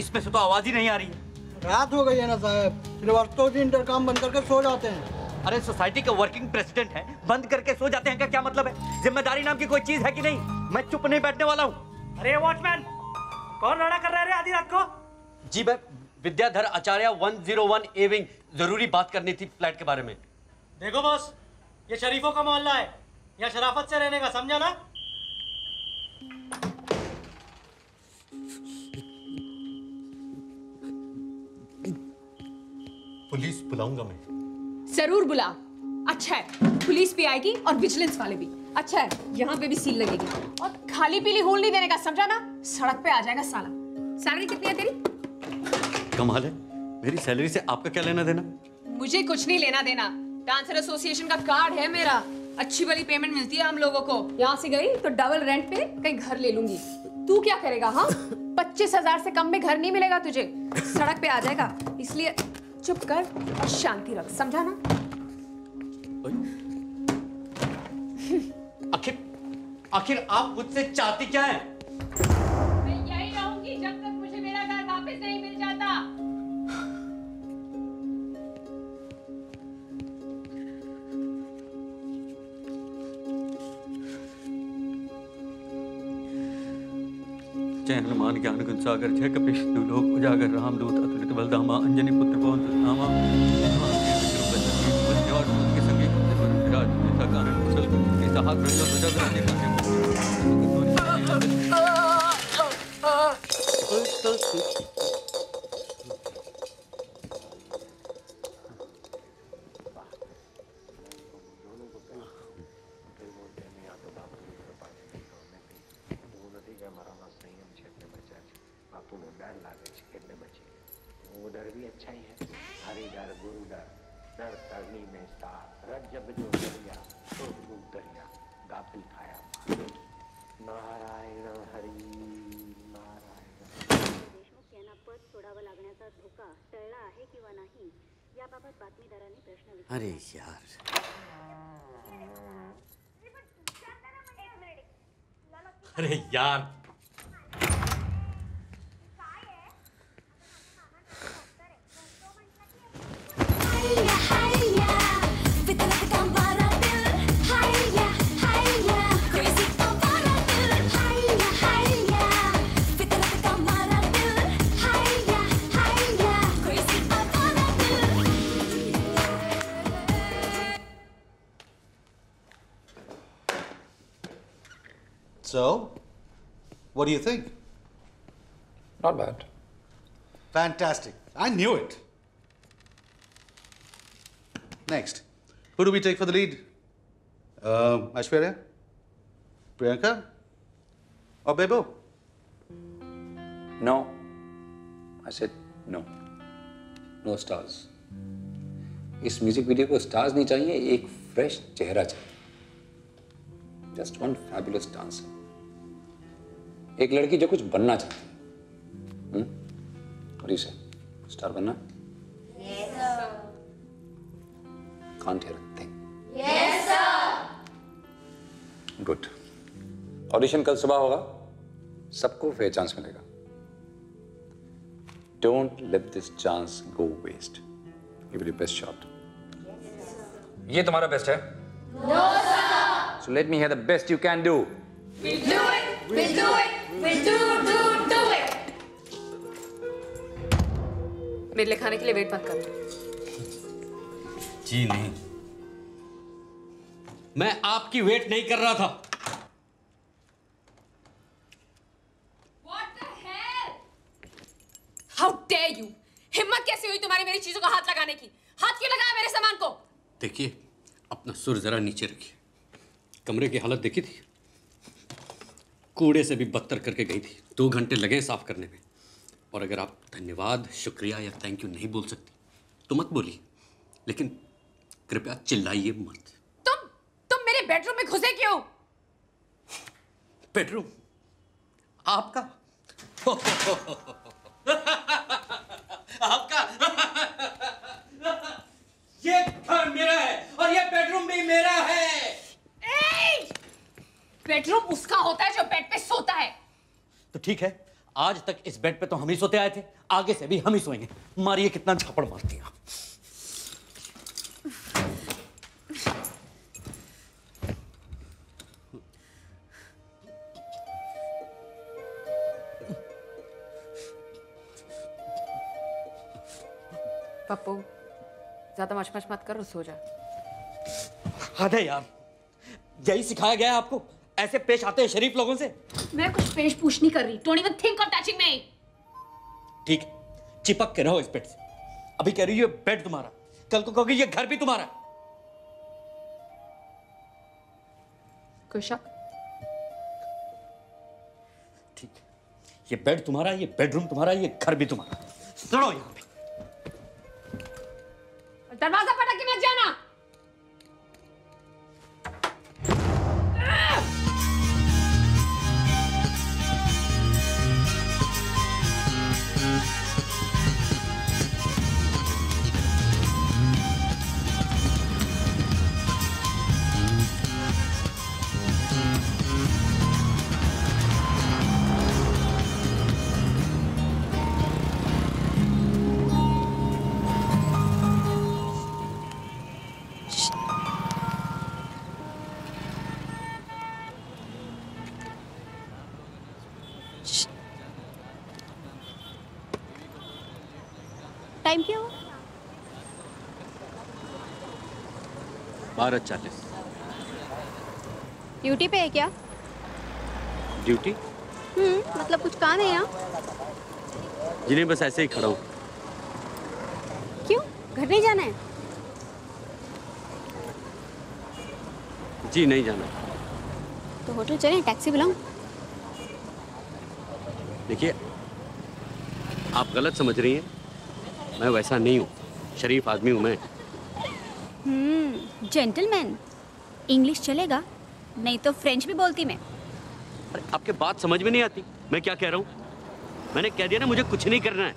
इसमें से तो आवाज़ ही नहीं आ रही है। रात हो गई है ना साहब। श्रीवास्तव जी इंटरकॉम बंद करके सो जाते हैं। अरे सोसाइटी का वर्किंग प्रेसिडेंट है। बंद करके सो जाते हैं का क्या मतलब है? ज़िम्मेदारी नाम की कोई चीज़ है कि नहीं? मैं चुप नहीं बैठने वाला हूँ। अरे वॉचमैन कौन लड़ा कर रहे रे आधी रात को? जी मैं विद्याधर आचार्य 101 ए विंग ज़रूरी बात करनी थी फ्लैट के बारे में। देखो बॉस ये शरीफों का मोहल्ला है। यहाँ शराफत से रहने का समझा ना? पुलिस बुलाऊँगा मैं। ज़रूर बुला। अच्छा है पुलिस भी आएगी और विजिलेंस वाले भी। अच्छा है यहाँ पे भी सील लगेगी। और खाली पीली होल नहीं देने का समझा ना? सड़क पे आ जाएगा साला। सैलरी कितनी है तेरी? कमाल है। मेरी सैलरी से आपका क्या लेना देना? मुझे कुछ नहीं लेना देना। डांसर एसोसिएशन का कार्ड है मेरा। अच्छी वाली पेमेंट मिलती है हम लोगों को। यहाँ से गई तो डबल रेंट पे कहीं घर ले लूँगी। तू क्या करेगा हाँ? पच्चीस हज़ार से कम में घर नहीं मिलेगा तुझे। सड़क पे आ जाएगा। इसलिए चुप कर और शांति रख समझा ना आखिर आखिर आप मुझसे चाहती क्या है? मैं यही रहूँगी जब तक मुझे मेरा घर वापस नहीं मिल जाता। जय हनुमान ज्ञान गुण सागर जय कपीश लोक उजागर रामदूत अतुलित बलधामा अंजनी पुत्र पवन सुतनामा के संगे विराज [laughs] [laughs] अरे यार। अरे यार So, what do you think? Not bad. Fantastic. I knew it. Next, who do we take for the lead? Uh, Aishwarya? Priyanka? Or Bebo? No. I said no. No stars इस म्यूजिक वीडियो को stars नहीं चाहिए एक fresh चेहरा चाहिए just one fabulous dancer एक लड़की जो कुछ बनना चाहती है। और इसे स्टार बनना। Can't hear thing good audition कल सुबह होगा। सबको फेयर चांस मिलेगा। Don't let this chance go waste give your best shot ये तुम्हारा बेस्ट है। So let me hear the best you can do We'll do it. We'll do it. We'll do do do it. मेरे लिए खाने के लिए wait मत कर। जी नहीं। मैं आपकी वेट नहीं कर रहा था। यू हिम्मत कैसे हुई तुम्हारी मेरी चीज़ों का हाथ लगाने की? हाथ क्यों लगाया मेरे सामान को? देखिए अपना सुर जरा नीचे रखिए। कमरे की हालत देखी थी? कूड़े से भी बदतर करके गई थी। दो घंटे लगे साफ़ करने में। और अगर आप धन्यवाद शुक्रिया या थैंक यू नहीं बोल सकती तो मत बोलिए। लेकिन कृपया चिल्लाइए मत। तुम मेरे बेडरूम में घुसे क्यों? बेडरूम आपका? [laughs] आपका? [laughs] ये घर मेरा है और ये बेडरूम भी मेरा है। बेडरूम उसका होता है जो बेड पे सोता है। तो ठीक है आज तक इस बेड पे तो हम ही सोते आए थे आगे से भी हम ही सोएँगे। मारिए कितना झापड़ मारती हैं पप्पू ज़्यादा मच मच मत करो सो जा। हद है यार यही सिखाया गया है आपको। ऐसे पेश आते हैं शरीफ लोगों से? मैं कुछ पेश पूछ नहीं कर रही। Don't even think of touching me ठीक चिपक के रहो इस बेड से। अभी कह रही है बेड तुम्हारा। कल को कहोगे ये घर भी तुम्हारा। कोई शक ठीक ये बेड तुम्हारा ये बेडरूम तुम्हारा ये घर भी तुम्हारा। सुनो यहाँ पे। दरवाज़ा टाइम क्या हुआ बारह चालीस। ड्यूटी पे है क्या? ड्यूटी हम्म मतलब कुछ काम है यहाँ? जिन्हें बस ऐसे ही खड़ा हूँ। क्यों? घर नहीं जाना है? जी नहीं जाना। तो होटल चले टैक्सी बुलाऊं? देखिए आप गलत समझ रही हैं। मैं वैसा नहीं हूँ। शरीफ आदमी हूँ मैं। हम्म जेंटलमैन इंग्लिश चलेगा नहीं तो फ्रेंच भी बोलती मैं। अरे आपके बात समझ में नहीं आती। मैं क्या कह रहा हूँ? मैंने कह दिया ना मुझे कुछ नहीं करना है।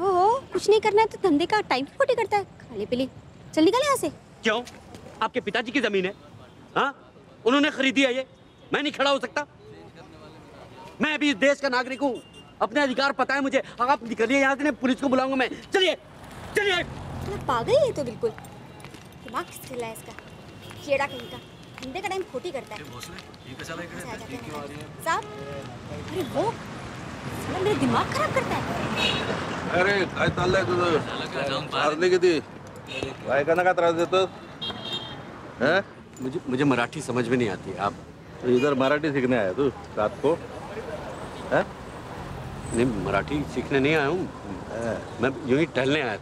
ओहो कुछ नहीं करना है तो धंधे का टाइम खोटी करता है। खाली पीली। चल निकल यहाँ से। क्यों? आपके पिताजी की ज़मीन है। हाँ? उन्होंने खरीदी है ये। मैं नहीं खड़ा हो सकता। मैं अभी इस देश का नागरिक हूँ। अपने अधिकार पता है मुझे। आप निकलिए यहाँ से नहीं पुलिस को बुलाऊँगा मैं। चलिए चलिए। पागल है तो बिल्कुल। दिमाग किस है इसका? केड़ा कहीं का? धंधे का टाइम खोटी करता है। हैं? साहब अरे वो मेरा दिमाग खराब करता है। अरे काय चाललंय तुझं। मारली किती बायकांना का त्रास देतो हैं? मुझे मुझे मराठी समझ में नहीं आती आप। तो इधर मराठी सीखने आया तू रात को? हैं? नहीं मराठी सीखने नहीं आया हूँ। मैं यूँ ही टहलने आया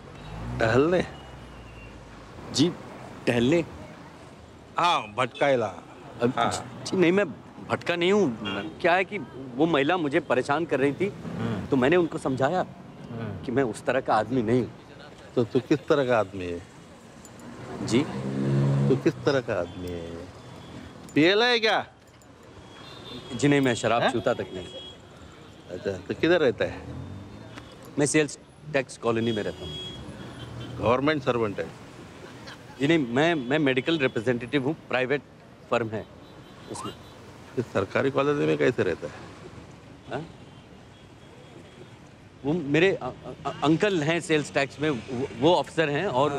टहलने? जी टहलने? हाँ भटकायला। हाँ। जी नहीं मैं भटका नहीं हूँ। क्या है कि वो महिला मुझे परेशान कर रही थी तो मैंने उनको समझाया कि मैं उस तरह का आदमी नहीं हूँ। तो तू किस तरह का आदमी है? जी। तू किस तरह का आदमी है पियला है क्या? जी नहीं मैं शराब छूता तक नहीं। अच्छा तो किधर रहता है? मैं सेल्स टैक्स कॉलोनी में रहता हूँ। गवर्नमेंट सर्वेंट है? जी नहीं मैं मैं मेडिकल रिप्रेजेंटेटिव हूँ प्राइवेट फर्म है उसमें। इस सरकारी कॉलेज में कैसे रहता है? हाँ? वो मेरे अ- अ- अंकल हैं सेल्स टैक्स में वो- अफसर हैं और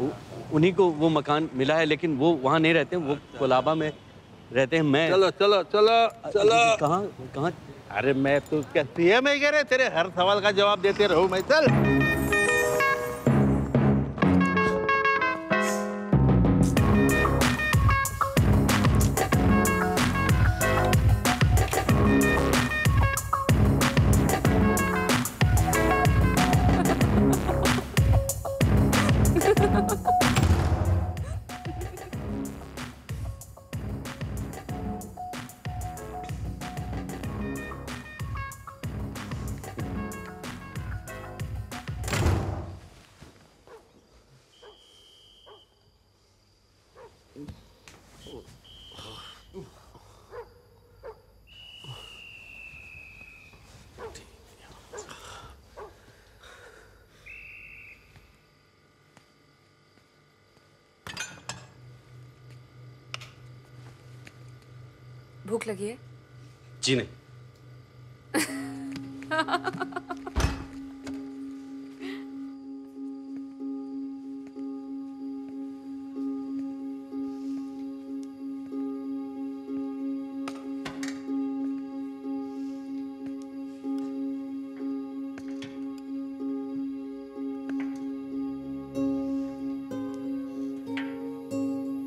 वो- उन्हीं को वो मकान मिला है लेकिन वो वहाँ नहीं रहते वो कोलाबा में रहते हैं मैं चलो चलो चलो चलो। कहाँ कहाँ अरे मैं तो क्या सीएम ही कह रहे तेरे हर सवाल का जवाब देते रहू, मैं चल। भूख लगी है? जी नहीं।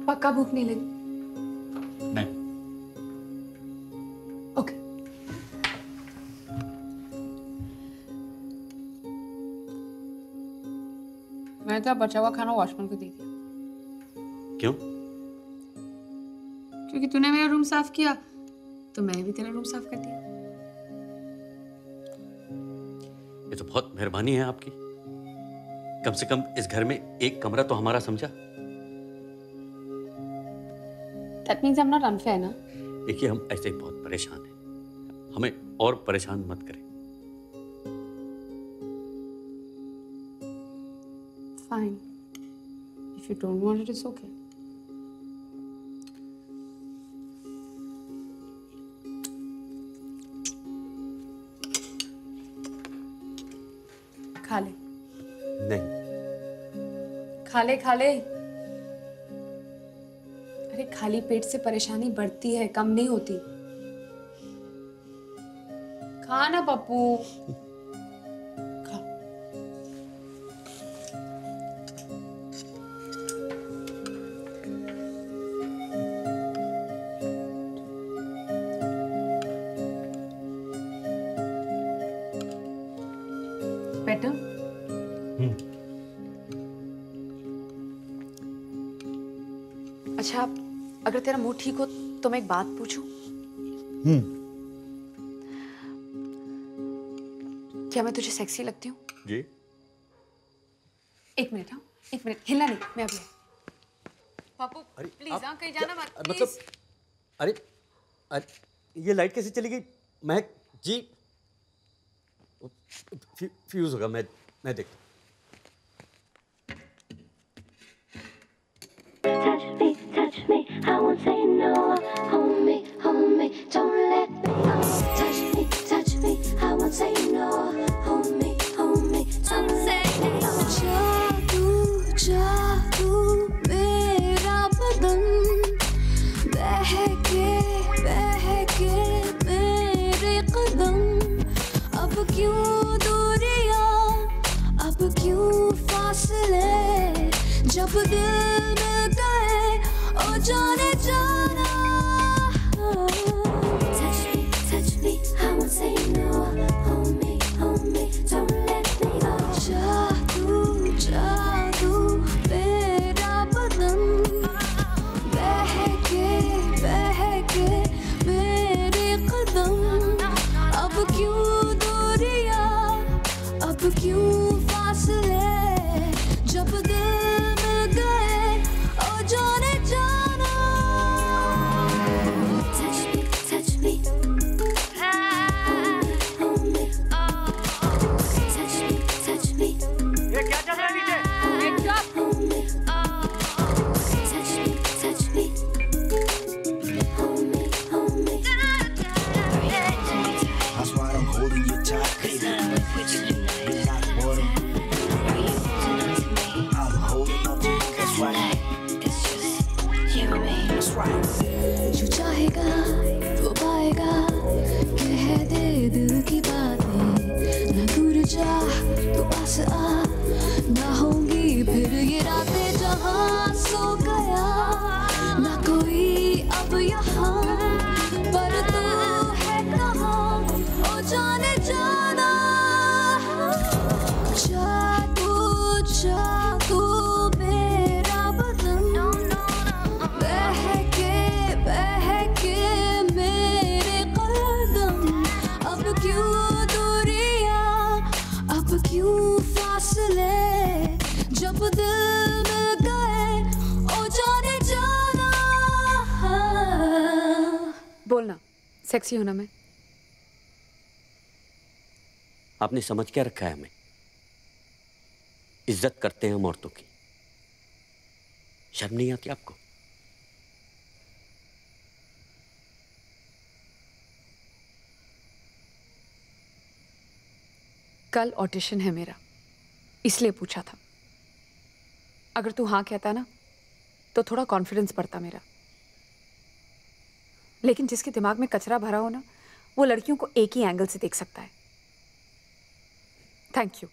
पक्का भूख नहीं लगी? तो बचा हुआ खाना वॉचमैन को दे दिया क्यों? क्योंकि तूने मेरा रूम साफ़ किया तो मैंने भी तेरा रूम साफ़ कर दिया। ये तो बहुत मेहरबानी है आपकी। कम से कम इस घर में एक कमरा तो हमारा समझा। That means I am not unfair ना। देखिए हम ऐसे ही बहुत परेशान हैं। हमें और परेशान मत करें। वांट इट इट्स ओके खा ले। नहीं। खा ले खा ले। अरे खाली पेट से परेशानी बढ़ती है कम नहीं होती। खा ना पप्पू। तेरा मूड ठीक हो तो मैं एक बात पूछूँ? हम्म। क्या मैं तुझे सेक्सी लगती हूँ? जी। एक मिनट हाँ। एक मिनट हिलना नहीं मैं अभी। पापू प्लीज़ हाँ कहीं जाना मत मतलब अरे अरे ये लाइट कैसे चली गई? मैं जी। फ्यूज होगा मैं मैं देखता me, I won't say no. Hold me, hold me, don't let me go. Touch me, touch me, I won't say no. Hold me, hold me, don't let me go. जादू जादू मेरा बदन बहके बहके मेरे कदम अब क्यों दूरियाँ अब क्यों फासले जब दिल गए ओ सेक्सी होना मैं। आपने समझ क्या रखा है हमें? इज़्ज़त करते हैं हम औरतों की। शर्म नहीं आती आपको? कल ऑडिशन है मेरा इसलिए पूछा था। अगर तू हाँ कहता ना तो थोड़ा कॉन्फिडेंस बढ़ता मेरा। लेकिन जिसके दिमाग में कचरा भरा हो ना वो लड़कियों को एक ही एंगल से देख सकता है thank you.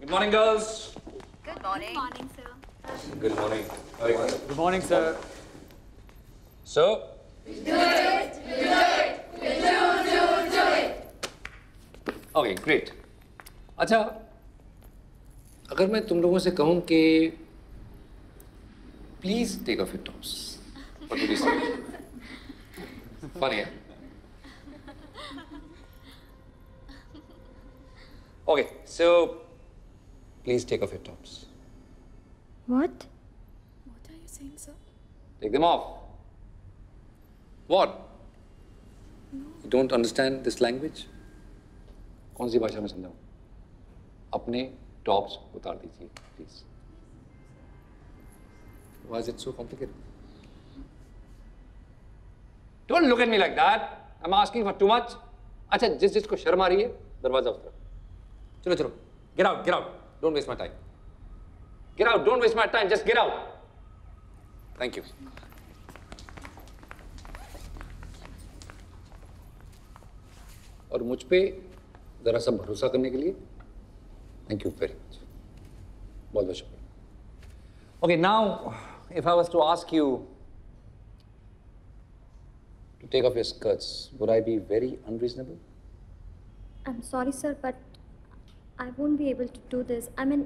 Good morning, girls. Good morning. Good morning, sir. Good morning. Good morning, sir. So, okay, great. अच्छा अगर मैं तुम लोगों से कहूँ कि please take off your tops what would you say funny है please take off your tops. What? What are you saying, sir? Take them off. What? You don't understand this language? कौन सी भाषा में समझाऊ? अपने टॉप्स उतार दीजिए please was it so complicated don't look at me like that I am asking for too much अच्छा जिस जिसको शर्म आ रही है, दरवाज़ा उतरा चलो चलो। Get out get out don't waste my time get out don't waste my time just get out thank you और मुझ पर जरा सा भरोसा करने के लिए। थैंक यू वेरी मच बहुत बहुत शुक्रिया। Okay now if I was to ask you to take off your skirts would I be very unreasonable I am sorry sir but I won't be able to do this I mean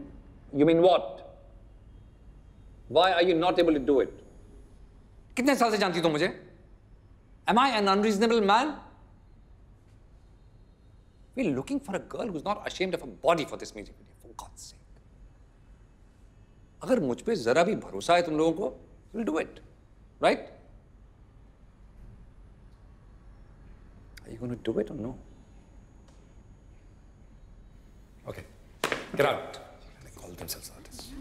you mean what why are you not able to do it कितने साल से जानती तो मुझे? Am I an unreasonable man We're looking for a girl who's not ashamed of her body for this music video, for God's sake. अगर मुझ पे जरा भी भरोसा है तुम लोगों को, we'll do it, right? Are you going to do it or no? Okay, get out. They call themselves artists.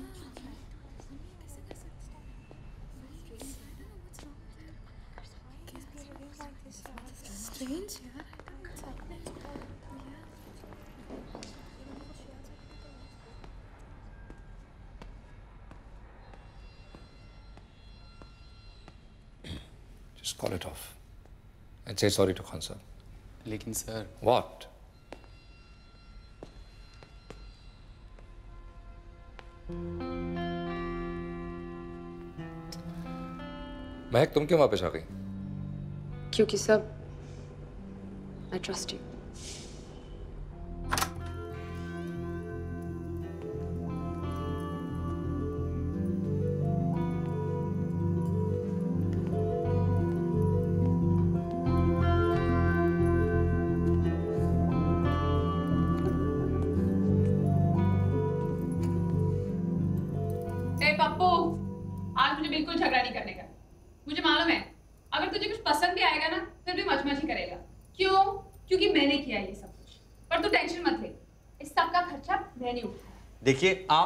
Strange, call it off. And say sorry to Khan sir. लेकिन सर What? महक तुम क्यों वापस आ गई क्योंकि सब I trust you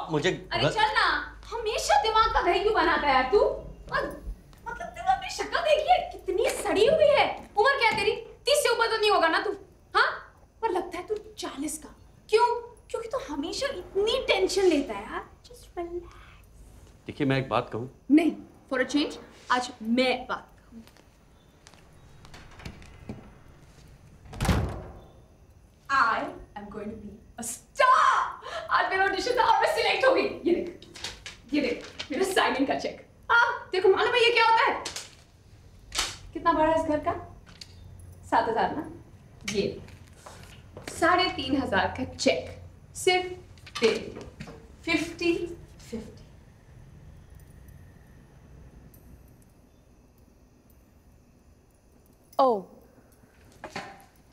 आप मुझे अरे चल ना हमेशा दिमाग का दही क्यों बनाता है तू। मतलब तूने अपनी शक्ल देखी है कितनी सड़ी हुई है। उम्र क्या तेरी? तीस से ऊपर तो नहीं होगा ना तू? हाँ? पर लगता है तू चालीस का। क्यों? क्योंकि तू हमेशा इतनी टेंशन लेता है यार। जस्ट रिलैक्स देखिए मैं एक बात कहूँ। नहीं फॉर अ चेंज आज मैं बात कहूँ I am going to be a star आज मेरा ऑडिशन था और मैं सिलेक्ट हो गई ये देख ये देख मेरा साइन इन का चेक हाँ देखो मालूम है ये क्या होता है कितना बड़ा है इस घर का सात हज़ार ना ये साढ़े तीन हज़ार का चेक सिर्फ़ तेरे फिफ्टी फिफ्टी ओ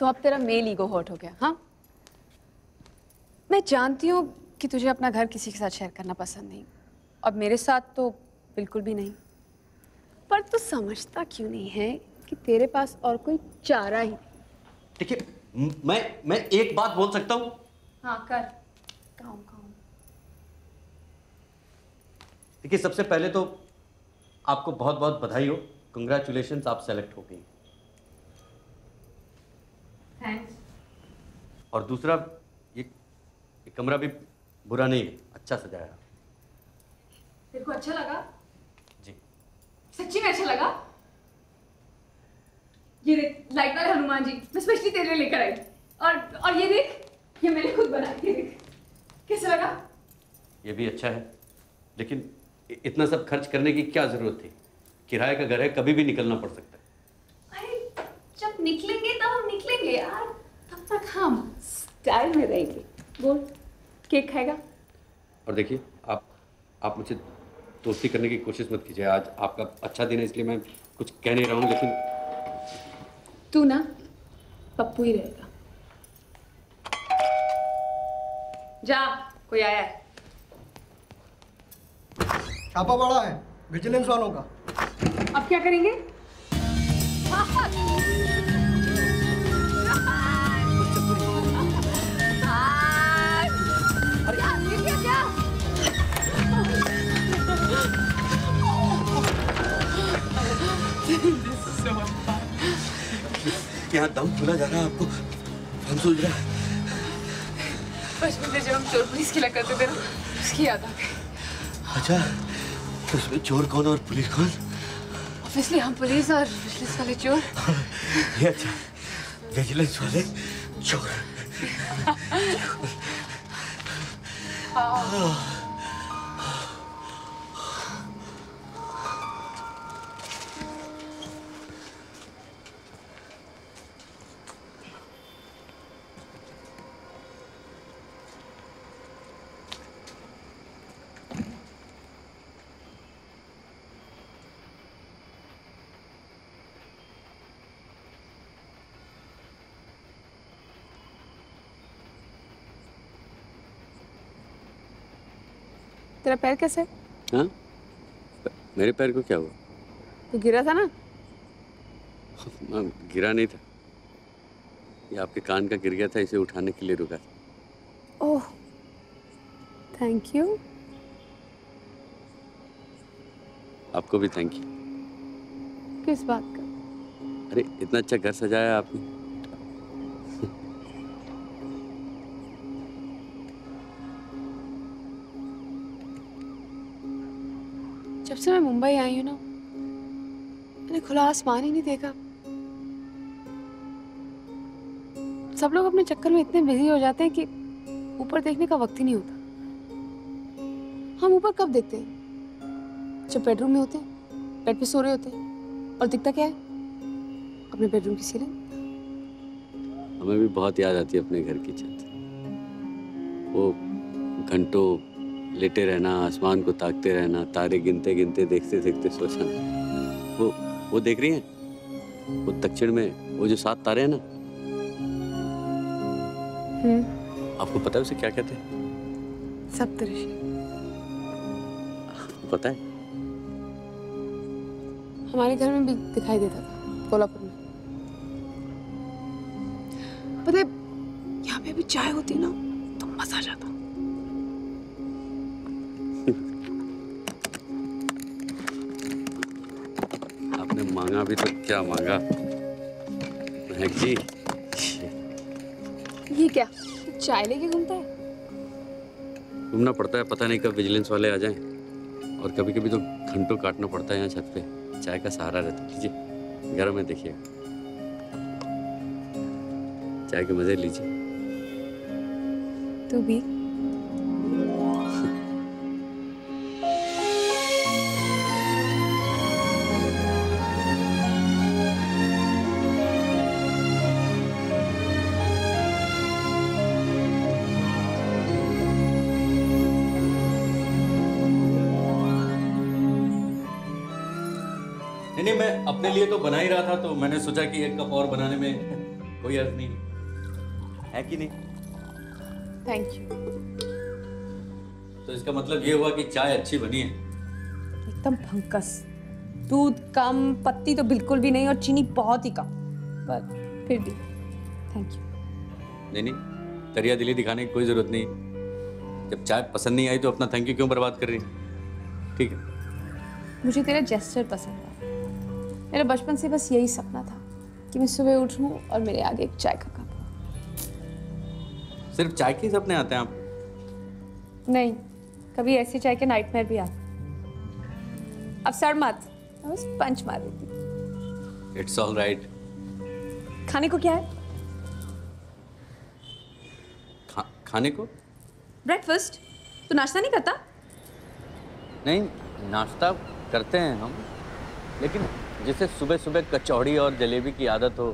तो अब तेरा मेल ईगो हॉट हो गया हाँ? मैं जानती हूँ कि तुझे अपना घर किसी के साथ शेयर करना पसंद नहीं। और मेरे साथ तो बिल्कुल भी नहीं। पर तू समझता क्यों नहीं है कि तेरे पास और कोई चारा ही नहीं। देखिए म- मैं मैं एक बात बोल सकता हूँ? हाँ कर। कहूँ कहूँ देखिए सबसे पहले तो आपको बहुत बहुत बधाई हो। कंग्रेचुलेशन आप सेलेक्ट हो गई। थैंक्स और दूसरा ये, ये कमरा भी बुरा नहीं है अच्छा सजाया। है। तेरे को अच्छा लगा? जी। सच्ची में अच्छा लगा? ये देख लाइट वाले हनुमान जी मैं स्पेशली तेरे लिए लेकर आई। और और ये देख ये मैंने खुद बनाई ये देख। कैसे लगा? ये भी अच्छा है लेकिन इतना सब खर्च करने की क्या ज़रूरत थी? किराए का घर है कभी भी निकलना पड़ सकता है। अरे जब निकलेंगे निकलेंगे यार तब तक हम स्टाइल में रहेंगे। बोल केक खाएगा? और देखिए आप आप मुझे दोस्ती करने की कोशिश मत कीजिए। आज आपका अच्छा दिन है इसलिए मैं कुछ कह नहीं रहा हूँ लेकिन तू ना पप्पू ही रहेगा। जा कोई आया है। छापा पड़ा है विजिलेंस वालों का। अब क्या करेंगे? यहाँ दम खुला जा रहा है आपको। हम सोच रहा है। बचपन में जब हम चोर पुलिस खेला करते थे ना उसकी याद आ गई। अच्छा तो इसमें चोर कौन और पुलिस कौन? ऑब्वियसली हम पुलिस और पुलिस वाले चोर। [laughs] ये अच्छा विजिलेंस वाले चोर। तेरा पैर कैसे हाँ? मेरे पैर को क्या हुआ? तू गिरा था ना? मैं गिरा नहीं था। ये आपके कान का गिर गया था इसे उठाने के लिए रुका था। ओह थैंक यू आपको भी थैंक यू किस बात का? अरे इतना अच्छा घर सजाया आपने। जब से मैं मुंबई आई हूँ ना, मैंने खुला आसमान ही नहीं देखा। सब लोग अपने चक्कर में इतने बिज़ी हो जाते हैं कि ऊपर देखने का वक्त ही नहीं होता। हम ऊपर कब देखते हैं? जब बेडरूम में होते हैं बेड पे सो रहे होते हैं, और दिखता क्या है? अपने बेडरूम की सीलिंग हमें भी बहुत याद आती है अपने घर की छत। वो घंटों लेटे रहना आसमान को ताकते रहना तारे गिनते गिनते देखते देखते सो जाना वो वो देख रही हैं? वो दक्षिण में वो जो सात तारे हैं ना? आपको पता है उसे क्या कहते हैं? सप्तऋषि। पता है? हमारे घर में भी दिखाई देता था कोल्हापुर चाय लेके घूमता है? घूमना पड़ता है पता नहीं कब विजिलेंस वाले आ जाएँ। और कभी कभी तो घंटों काटना पड़ता है यहाँ छत पे। चाय का सहारा रहता है। लीजिए गर्म है देखिए। चाय के मज़े लीजिए। तू भी था तो मैंने सोचा कि एक कप और बनाने में कोई अर्थ नहीं। है कि नहीं? थैंक यू तो इसका मतलब ये हुआ कि चाय अच्छी बनी है। एकदम भंकस। दूध कम पत्ती तो बिल्कुल भी नहीं और चीनी बहुत ही कम। पर फिर भी थैंक यू नहीं नहीं दरिया दिली दिखाने की कोई ज़रूरत नहीं। जब चाय पसंद नहीं आई तो अपना थैंक यू क्यों बर्बाद कर रही? ठीक है। मुझे तेरा जेस्चर पसंद है। मेरा बचपन से बस यही सपना था कि मैं सुबह उठूं और मेरे आगे एक चाय का कप सिर्फ़ चाय के सपने आते हैं आप? नहीं कभी ऐसी चाय के नाइटमेयर भी आते अब सर मत बस पंच मार थी इट्स ऑल राइट खाने को क्या है? खा, खाने को? ब्रेकफास्ट तू नाश्ता नहीं करता? नहीं नाश्ता करते हैं हम लेकिन जिसे सुबह सुबह कचौड़ी और जलेबी की आदत हो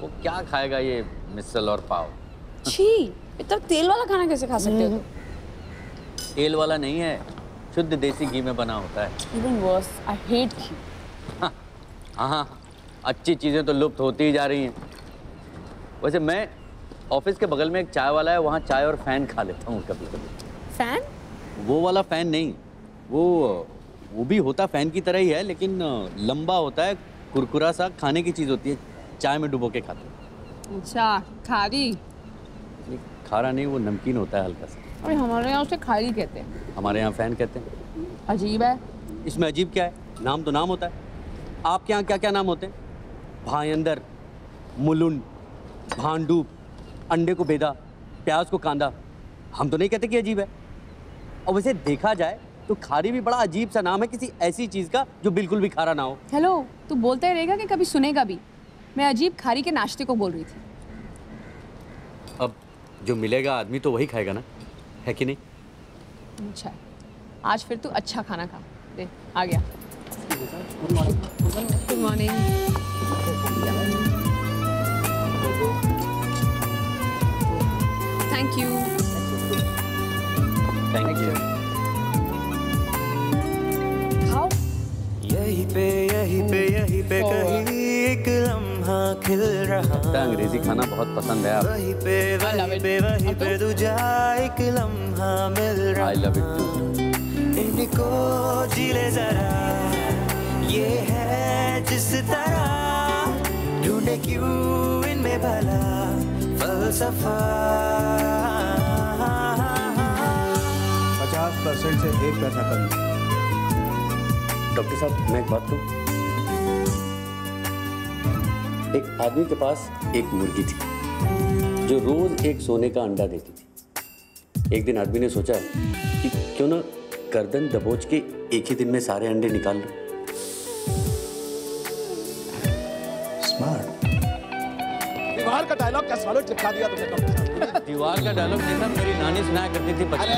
वो क्या खाएगा ये मिसल और पाव? छी इतना तेल वाला खाना कैसे खा सकते हो तेल वाला नहीं है शुद्ध देसी घी में बना होता है। Even worse I hate ghee. हाँ हाँ अच्छी चीज़ें तो लुप्त होती ही जा रही हैं। वैसे मैं ऑफ़िस के बगल में एक चाय वाला है वहाँ चाय और फ़ैन खा लेता हूँ कभी कभी फ़ैन? वो वाला फ़ैन नहीं वो वो भी होता फ़ैन की तरह ही है लेकिन लंबा होता है कुरकुरा सा खाने की चीज़ होती है चाय में डुबो के खाते हैं। अच्छा खारी? खारा नहीं वो नमकीन होता है हल्का सा। अरे हमारे यहाँ उसे खारी कहते हैं। हमारे यहाँ फ़ैन कहते हैं। अजीब है। इसमें अजीब क्या है? नाम तो नाम होता है। आपके यहाँ क्या क्या नाम होते हैं? भायंदर मुलुंड भांडूप अंडे को बेदा प्याज को कांदा। हम तो नहीं कहते कि अजीब है। और वैसे देखा जाए तो खारी भी बड़ा अजीब सा नाम है किसी ऐसी चीज़ का जो बिल्कुल भी खारा ना हो। हेलो तू बोलता ही रहेगा कि कभी सुनेगा भी? मैं अजीब खारी के नाश्ते को बोल रही थी। अब जो मिलेगा आदमी तो वही खाएगा ना है कि नहीं? अच्छा आज फिर तू अच्छा खाना खा। दे आ गया। Good morning thank you thank you यही पे यही पे यही पे कहीं एक लम्हा खिल रहा। अंग्रेज़ी खाना बहुत पसंद है आप वही पे वही पे वही पे दूजा एक लम्हा मिल रहा। आई लव इट टू इनको जी ले जरा। ये है जिस तरह। ढूंढे क्यों इनमें भला? फलसफा। पचास परसेंट से एक पैसा कम। डॉक्टर साहब मैं एक बात कहूँ। एक आदमी के पास एक मुर्गी थी जो रोज एक सोने का अंडा देती थी। एक दिन आदमी ने सोचा कि क्यों ना गर्दन दबोच के एक ही दिन में सारे अंडे निकाल लो। स्मार्ट का डायलॉग क्या सालों चिपका दिया तुमने डॉक्टर। दीवार का डायलॉग नहीं था मेरी नानी सुनाया करती थी अरे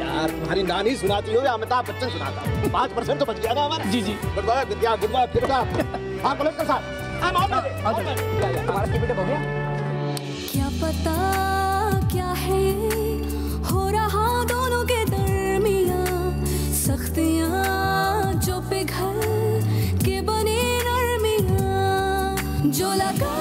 यार तुम्हारी नानी सुनाती हो या अमिताभ बच्चन सुनाता पाँच परसेंट तो बच गया ना हमारा। जी जी। Good boy Vidya good boy फिर हाँ पुलिस के साथ हाँ मॉम तुम्हारा टिकट हो गया? क्या पता क्या है? हो रहा दोनों के दरमियाँ सख्तियाँ जो पिघल के बनी नरमियाँ। जो लगा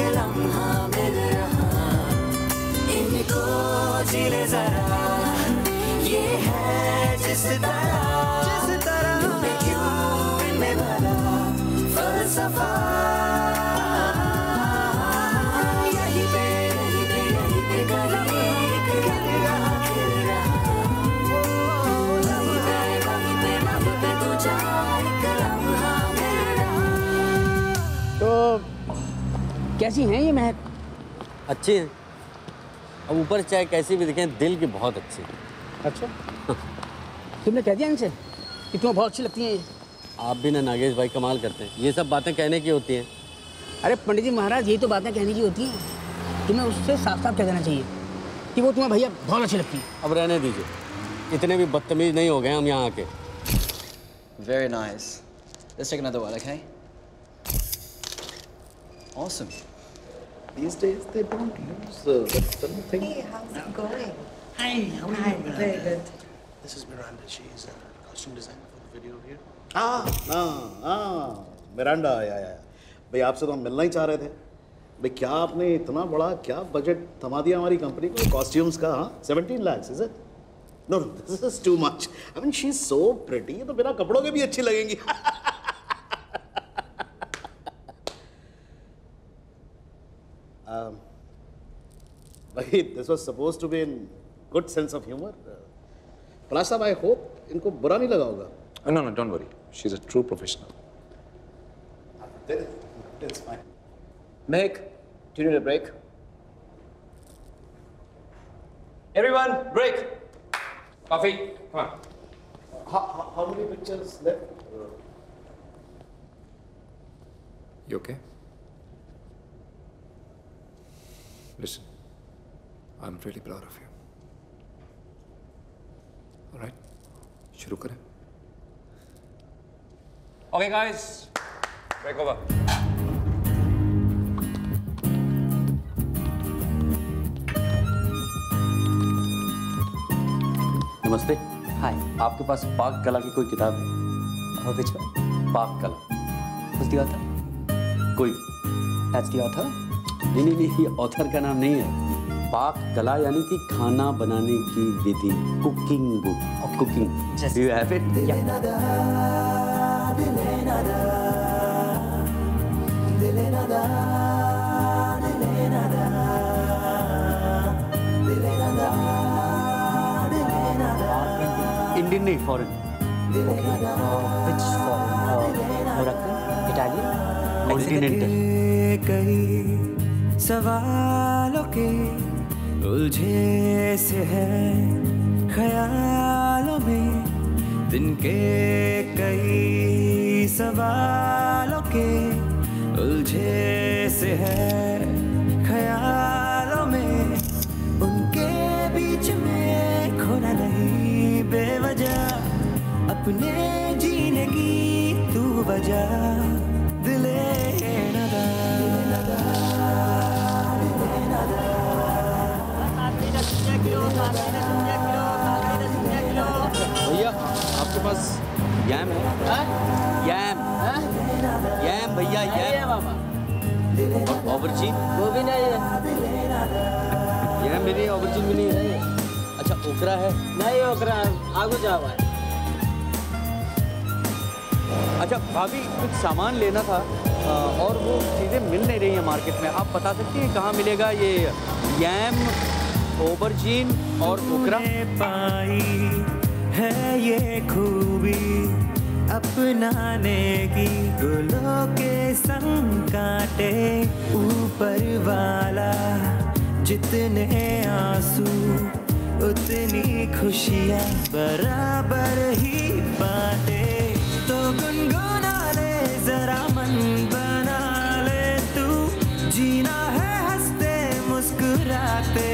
एक लम्हा इनको ज़िले जरा ये है जिस तरह कैसी हैं ये महक? अच्छी हैं। अब ऊपर चाहे कैसी भी दिखें दिल की बहुत अच्छी। अच्छा। तुमने कह दिया इनसे? कि तुम्हें बहुत अच्छी लगती हैं ये। आप भी ना नागेश भाई कमाल करते हैं। ये सब बातें कहने की होती हैं। अरे पंडित जी महाराज यही तो बातें कहने की होती हैं। तुम्हें उससे साफ़ साफ़ कह देना चाहिए कि वो तुम्हें भैया बहुत अच्छी लगती है। अब रहने दीजिए। इतने भी बदतमीज नहीं हो गए हम यहाँ आके। Very nice. Let's take another one, okay? Awesome. These days they don't use uh, that certain thing. Hey, how's it going? Hi, how are Hi, you? very good. This is Miranda. She's a costume designer for the video here. हाँ हाँ हाँ Miranda या या भाई आपसे तो हम मिलना ही चाह रहे थे भाई क्या आपने इतना बड़ा क्या बजट थमा दिया हमारी कंपनी को कॉस्ट्यूम्स का हाँ seventeen lakhs is it no no this is too much I mean she is so pretty ये तो बिना कपड़ों के भी अच्छी लगेंगी um, भाई this was suppose to be in good sense of humour Palash साहब आई होप इनको बुरा नहीं लगा होगा Oh, no, no, don't worry. She's a true professional. It's fine. Meg, do you need a break? Everyone, break. Coffee, come on. How, how, how many pictures left? You okay? Listen, I'm really proud of you. All right, शुरू करें Okay, guys, break over. नमस्ते हाय आपके पास पाक कला की कोई किताब है विच पाक कला Who's the author? कोई That's the author? नहीं नहीं नहीं ये ऑथर का नाम नहीं है। पाक कला यानी कि खाना बनाने की विधि cooking book cooking you have it Indian नहीं foreign Which foreign? Uh, Moroccan? Italian? Continental कई सवालों के उलझे से है ख्यालों में दिन के कई सवालों के उलझे से है ख्यालों में उनके बीच में खोना नहीं बेवजह, अपने जीने की तू वजह, दिले पास यैम है। यैम। यैम भैया यैम। और वो भी नहीं है। यैम भी नहीं ऑबरजीन भी नहीं है। अच्छा ओकरा है? नहीं ओकरा आगू जाओ भाई। अच्छा भाभी कुछ सामान लेना था और वो चीज़ें मिल नहीं रही हैं मार्केट में। आप बता सकती हैं कहाँ मिलेगा ये यैम ओबरजीन और ओकरा? पाई है ये खूबी अपनाने की। गुलों के संग काटे ऊपर वाला। जितने आँसू, उतनी खुशियाँ बराबर ही बाटे। तो गुनगुना ले, जरा मन बना ले। तू जीना है हँसते, मुस्कुराते।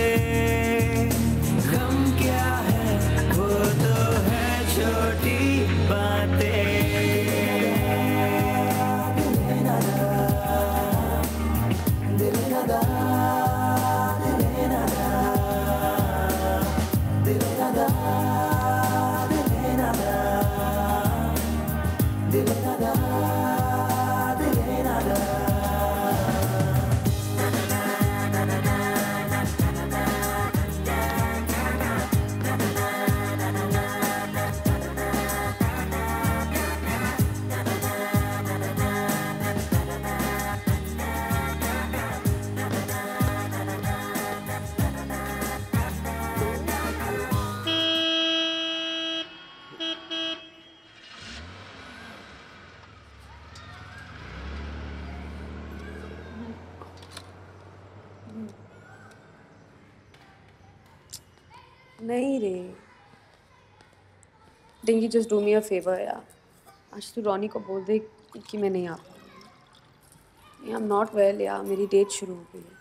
नहीं रे। Dingi just do me a favour यार। आज तू रॉनी को बोल दे कि मैं नहीं आ पाऊँ आई एम नॉट वेल यार। मेरी डेट शुरू हो गई है।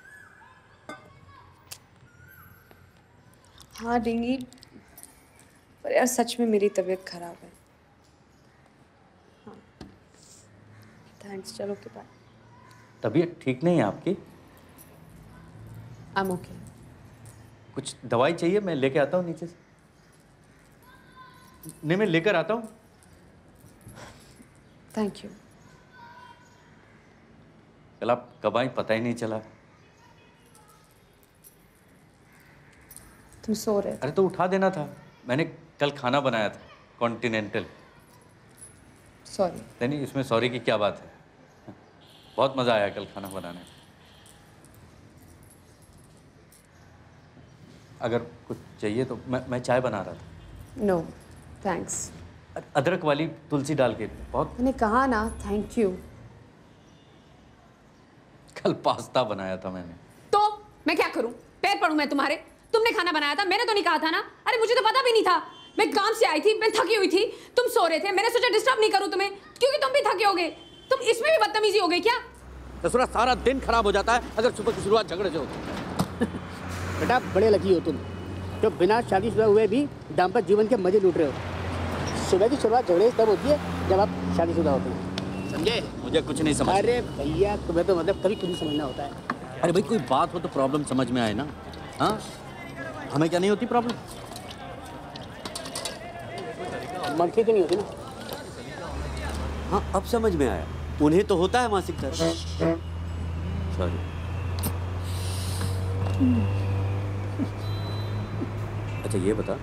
हाँ डिंगी। पर यार सच में मेरी तबीयत खराब है। हाँ। थैंक्स चलो के बाय तबीयत ठीक नहीं है आपकी? आई एम ओके कुछ दवाई चाहिए? मैं लेके आता हूँ नीचे से। नहीं मैं लेकर आता हूँ। थैंक यू कल आप कब आई पता ही नहीं चला। तुम सो रहे अरे तो उठा देना था। मैंने कल खाना बनाया था कॉन्टिनेंटल सॉरी नहीं इसमें सॉरी की क्या बात है? बहुत मज़ा आया कल खाना बनाने में। अगर कुछ चाहिए तो मैं मैं चाय बना रहा था। नो थैंक्स अदरक वाली तुलसी डाल के बहुत मैंने कहा ना थैंक यू कल पास्ता बनाया था मैंने। तो मैं क्या करूँ? पैर पड़ूं मैं तुम्हारे? तुमने खाना बनाया था मैंने तो नहीं कहा था ना? अरे मुझे तो पता भी नहीं था। मैं काम से आई थी मैं थकी हुई थी। तुम सो रहे थे मैंने सोचा डिस्टर्ब नहीं करूँ तुम्हें क्योंकि तुम भी थके होगे। तुम इसमें भी बदतमीजी हो गई क्या? दसरा सारा दिन खराब हो जाता है अगर सुबह की शुरुआत झगड़े से होती बेटा बड़े लकी हो तुम। जो बिना शादीशुदा हुए भी दाम्पत्य जीवन के मज़े लूट रहे हो। सुबह की शुरुआत झगड़े तब होती है जब आप शादीशुदा होते हैं। समझे? मुझे कुछ नहीं समझ अरे भैया तुम्हें तो मतलब कभी कुछ नहीं समझना होता है। अरे भाई कोई बात हो तो प्रॉब्लम समझ में आए ना। हाँ? हमें क्या नहीं होती प्रॉब्लम मंथली तो नहीं होती ना। हाँ अब समझ में आया। उन्हें तो होता है मासिक धर्म सॉरी अच्छा ये बता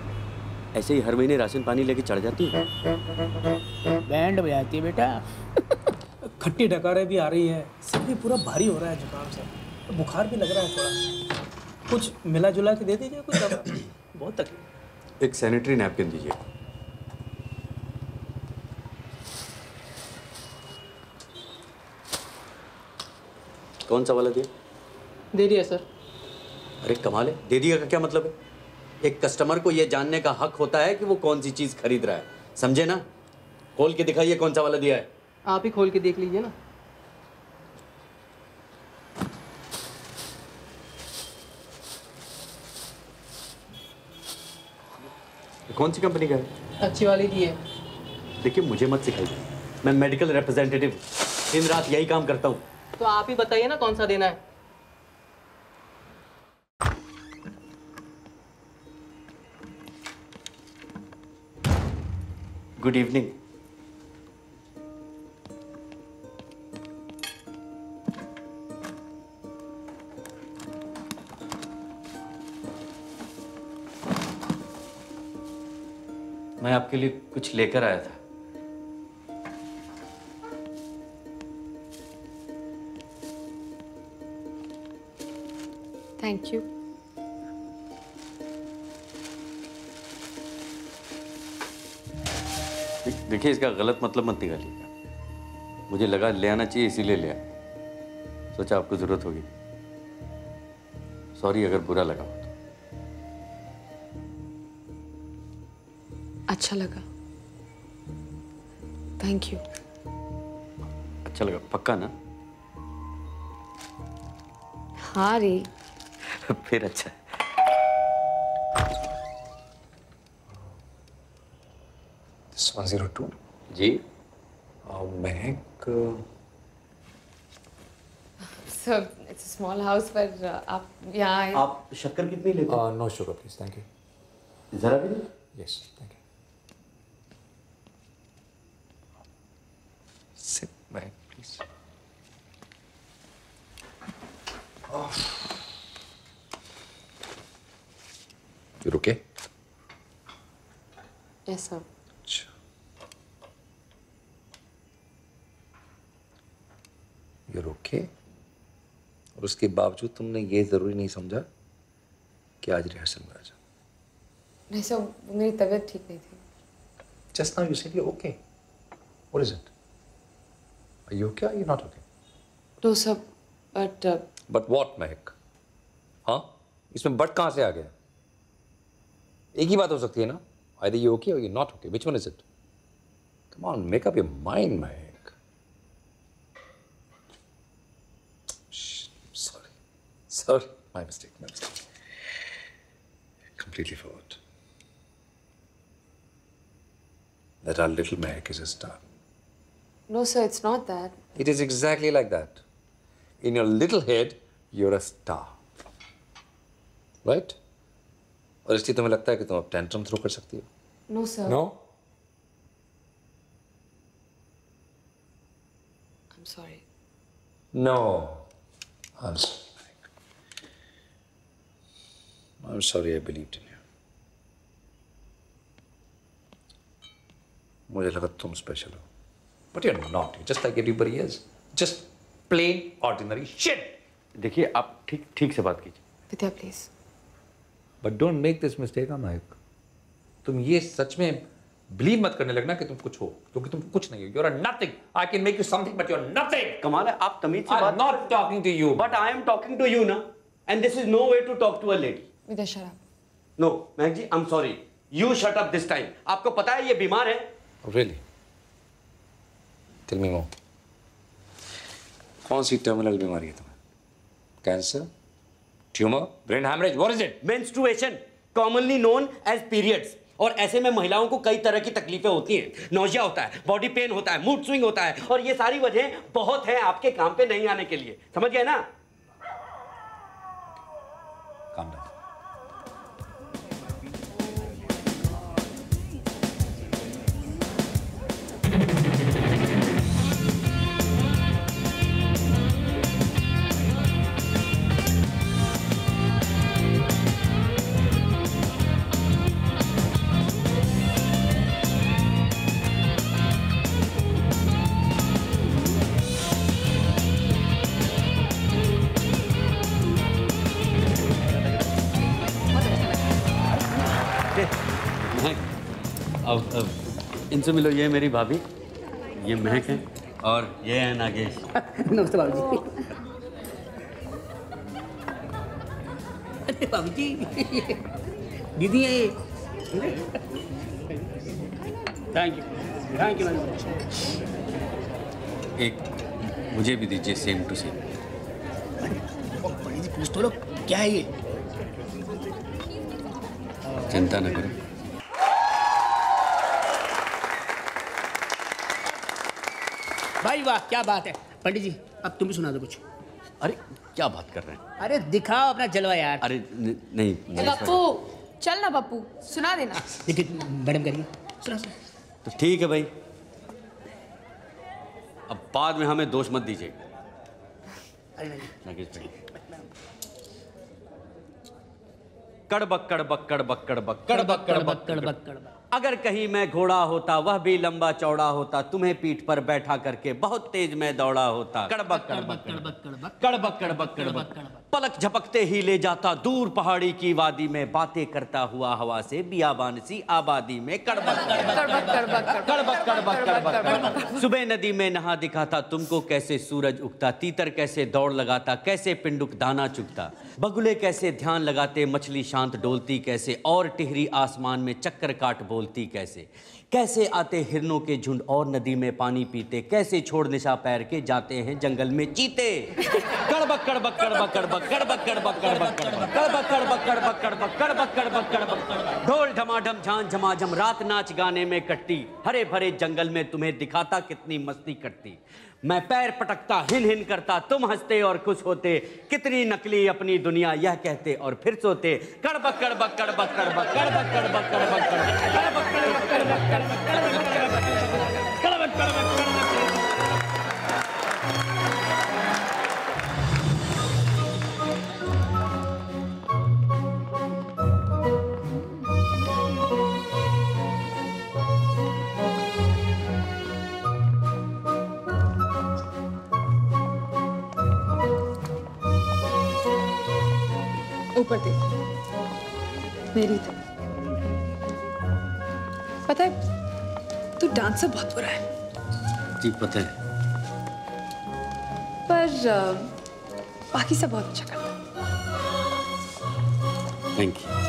ऐसे ही हर महीने राशन पानी लेके चढ़ जाती है? बैंड बजाती है बेटा। खट्टी डकारें भी आ रही है। सिर भी पूरा भारी हो रहा है जुकाम से। बुखार भी लग रहा है थोड़ा। कुछ मिला जुला के दे दीजिए कुछ बहुत तकलीफ़। एक सैनिटरी नैपकिन दीजिए। कौन सा वाला दिया? दे दिया सर। अरे कमाल है। दे दिया का क्या मतलब है? एक कस्टमर को यह जानने का हक होता है कि वो कौन सी चीज़ खरीद रहा है। समझे ना? खोल के दिखाइए कौन सा वाला दिया है। आप ही खोल के देख लीजिए ना। कौन सी कंपनी का है? अच्छी वाली दी है। देखिए मुझे मत सिखाइए। मैं मेडिकल रिप्रेजेंटेटिव दिन रात यही काम करता हूँ। तो आप ही बताइए ना कौन सा देना है। गुड इवनिंग मैं आपके लिए कुछ लेकर आया था। थैंक यू देखिए इसका गलत मतलब मत निकालिएगा। मुझे लगा ले आना चाहिए इसीलिए ले आया। सोचा आपको ज़रूरत होगी। सॉरी अगर बुरा लगा हो तो। अच्छा लगा। थैंक यू अच्छा लगा पक्का ना? हाँ रे। [laughs] फिर अच्छा। है one zero two ji. Mahak sir it's small house पर आप यहाँ आए। आप शक्कर कितनी लेते हैं? No sugar please thank you जरा भी yes thank you sit Mahak please okay? Yes sir you okay और उसके बावजूद तुमने ये ज़रूरी नहीं समझा कि आज रिहर्सल में आ जाओ नहीं सर मेरी तबीयत ठीक नहीं थी। Just now you said you okay what is it are you okay are you not okay no sir but but what Mahak हाँ इसमें बट कहाँ से आ गया? एक ही बात हो सकती है ना? आई यू ओके और you not okay which one is it come on make up your mind Mahak sorry my mistake my mistake completely forgot that our little Mike is a star No, sir, it's not that. it is exactly like that in your little head you're a star right और इसलिए तुम्हें लगता है कि तुम अब tantrum throw कर सकती हो No, sir. No I'm sorry. No. I'm sorry. I'm sorry I believed in you. मुझे लगा तुम स्पेशल हो। But you not just like everybody is just plain ordinary shade देखिए आप ठीक ठीक से बात कीजिए। Vidya please but don't make this mistake uh mike तुम ये सच में बिलीव मत करने लगना कि तुम कुछ हो क्योंकि तुम कुछ नहीं हो। You are nothing I can make you something but you are nothing कमाल है आप तमीज से बात not talking to you but I am talking to you ना। And this is no way to talk to a lady Shut up. No Mahak ji I am sorry you shut up this time आपको पता है ये बीमार है? Really? Me more. कौन C terminal बीमारी है तुम्हें? Cancer tumour brain haemorrhage what is it menstruation commonly known as periods और ऐसे में महिलाओं को कई तरह की तकलीफें होती हैं। नौजिया होता है बॉडी पेन होता है मूड स्विंग होता है। और ये सारी वजह बहुत है आपके काम पे नहीं आने के लिए। समझ गए ना? इनसे मिलो ये मेरी भाभी ये महक है और ये है नागेश। [laughs] नमस्ते बाबू जी। अरे बाबू जी दीदी है ये। थैंक यू थैंक यू एक मुझे भी दीजिए सेम टू सेम बड़ी पूछ तो लो क्या है ये? चिंता न करो। भाई वाह क्या बात है। पंडित जी अब तुम भी सुना दो कुछ। अरे क्या बात कर रहे हैं? अरे दिखाओ अपना जलवा यार। अरे न- नहीं नहीं, पप्पू चल ना पप्पू सुना देना। देखिए मैडम करिए। सुना सुना। तो ठीक है भाई। अब बाद में हमें दोष मत दीजिए। अरे नहीं। नागेश भाई कड़बक कड़बक कड़बक कड़बक कड़बक। कड़बक कड़बक कड़बक। अगर कहीं मैं घोड़ा होता वह भी लंबा चौड़ा होता तुम्हें पीठ पर बैठा करके बहुत तेज में दौड़ा होता कड़बक कड़बक कड़बक कड़बक कड़बक कड़बक पलक झपकते ही ले जाता दूर पहाड़ी की वादी में बातें करता हुआ हवा से बियाबान सी आबादी में कड़बक कड़बक कड़बक कड़बक कड़बक कड़बक कड़बक सुबह नदी में नहा दिखाता तुमको कैसे सूरज उगता तीतर कैसे दौड़ लगाता कैसे पिंडुक दाना चुगता बगुले कैसे ध्यान लगाते मछली शांत डोलती कैसे और टिहरी आसमान में चक्कर काट बोलती कैसे कैसे आते हिरनों के झुंड और नदी में पानी पीते कैसे छोड़ निशा पैर के जाते हैं जंगल में चीते कड़बक कड़बक कड़बक कड़बक कड़बक कड़बक कड़बक कड़बक कड़बक कड़बक कड़बक कड़बक कड़बक कड़बक कड़बक ढोल ढमाढम झान झमाझम रात नाच गाने में कट्टी हरे भरे जंगल में तुम्हें दिखाता कितनी मस्ती करती मैं पैर पटकता हिन हिन करता तुम हँसते और खुश होते कितनी नकली अपनी दुनिया यह कहते और फिर सोते कड़बक कड़बक कड़बक कड़बक कड़बक कड़बक कड़बक कड़बक कड़बक कड़बक कड़बक कड़बक कड़बक कड़बक ऊपर देख। मेरी तो पता है तू डांसर बहुत बुरा है। जी पता है। पर बाकी सब बहुत अच्छा करता thank you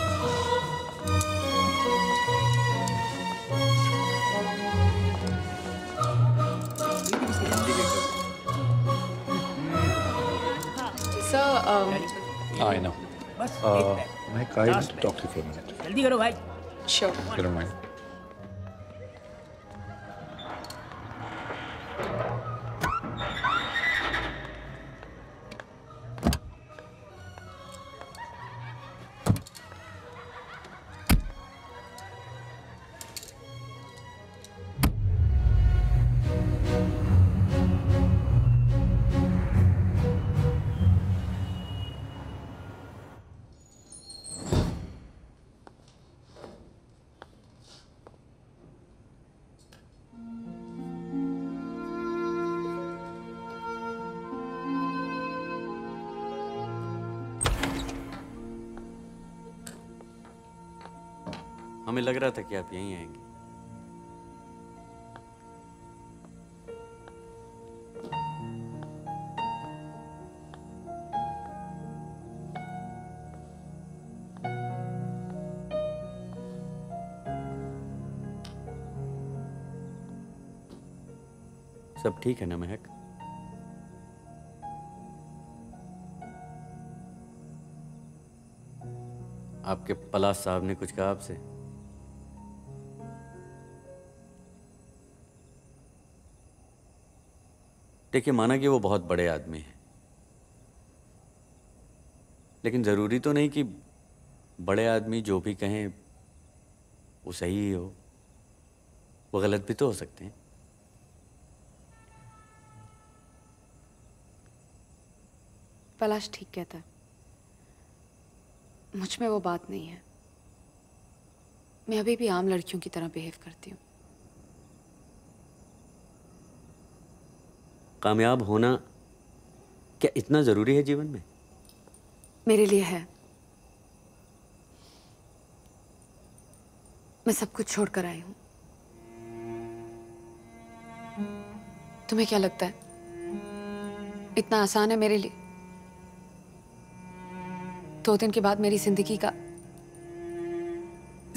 Sir, um, I know. बस Uh, to you for a minute. जल्दी करो भाई श्योर You don't mind? लग रहा था कि आप यहीं आएँगे। सब ठीक है ना, महक? आपके पलाश साहब ने कुछ कहा आपसे? देखिए, माना कि वो बहुत बड़े आदमी हैं। लेकिन ज़रूरी तो नहीं कि बड़े आदमी जो भी कहें, वो सही ही हो। वो गलत भी तो हो सकते हैं। पलाश ठीक कहता है। मुझमें वो बात नहीं है। मैं अभी भी आम लड़कियों की तरह बिहेव करती हूँ। कामयाब होना क्या इतना ज़रूरी है जीवन में? मेरे लिए है। मैं सब कुछ छोड़कर आई हूँ। तुम्हें क्या लगता है? इतना आसान है मेरे लिए? दो दिन के बाद मेरी ज़िंदगी का,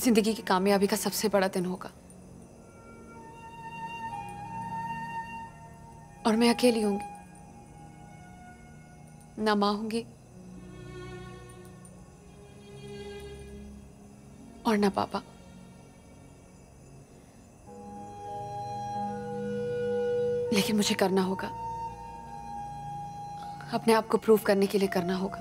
ज़िंदगी की कामयाबी का सबसे बड़ा दिन होगा। और मैं अकेली होंगी। ना माँ होंगी और ना पापा। लेकिन मुझे करना होगा। अपने आप को प्रूव करने के लिए करना होगा।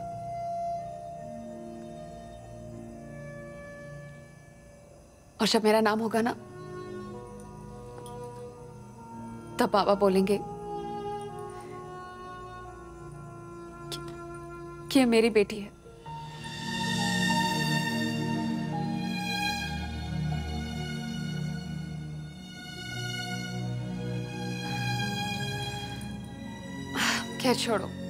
और जब मेरा नाम होगा ना, तब पापा बोलेंगे कि ये मेरी बेटी है। खैर छोड़ो?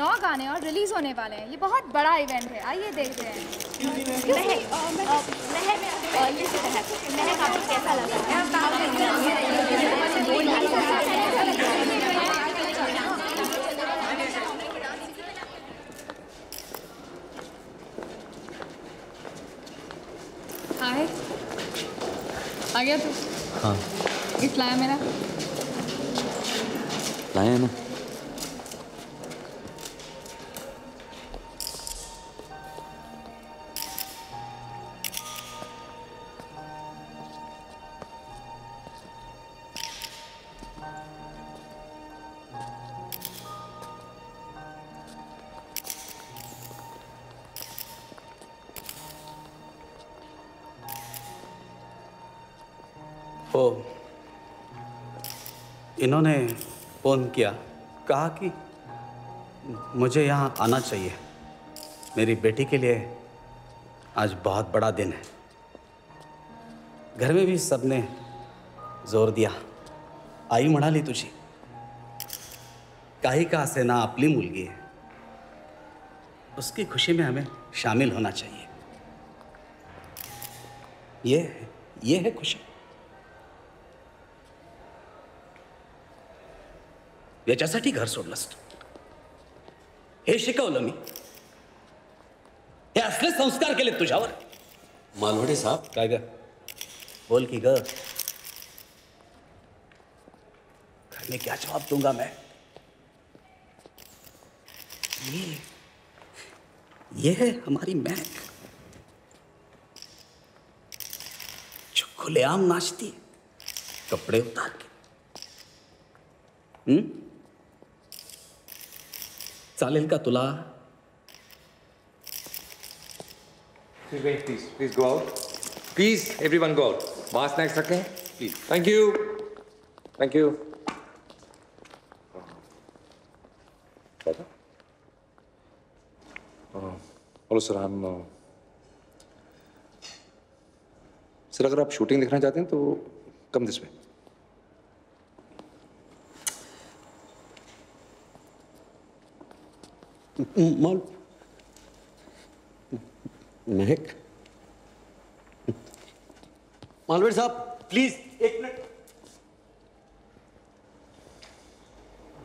नौ गाने और रिलीज़ होने वाले हैं। ये बहुत बड़ा इवेंट है। आइए देखते हैं। हाय। आ गया तू? हाँ। गिफ्ट लाया मेरा? लाए ना। ओ इन्होंने फ़ोन किया, कहा कि मुझे यहाँ आना चाहिए। मेरी बेटी के लिए आज बहुत बड़ा दिन है। घर में भी सबने ज़ोर दिया। आई म्हणाली तुझी। काही का से ना आपली मुलगी है। उसकी खुशी में हमें शामिल होना चाहिए। ये ये है खुशी। याच्यासाठी घर सोडलंस तू हे शिकवलं मी. हे असले संस्कार केले तुझ्यावर. मालवडे साहब. काय ग? बोल की ग. घर में क्या जवाब दूँगा मैं? ये ये है हमारी महक जो खुलेआम नाचती कपड़े उतार के। हम्म? चालेल का तुला। Please please. Please go out. Please, everyone go out. वहाँ रखें। Please thank you thank you hello sir हम सर अगर आप शूटिंग देखना चाहते हैं तो कम दिस में महक मालवीर साहब प्लीज़ एक minute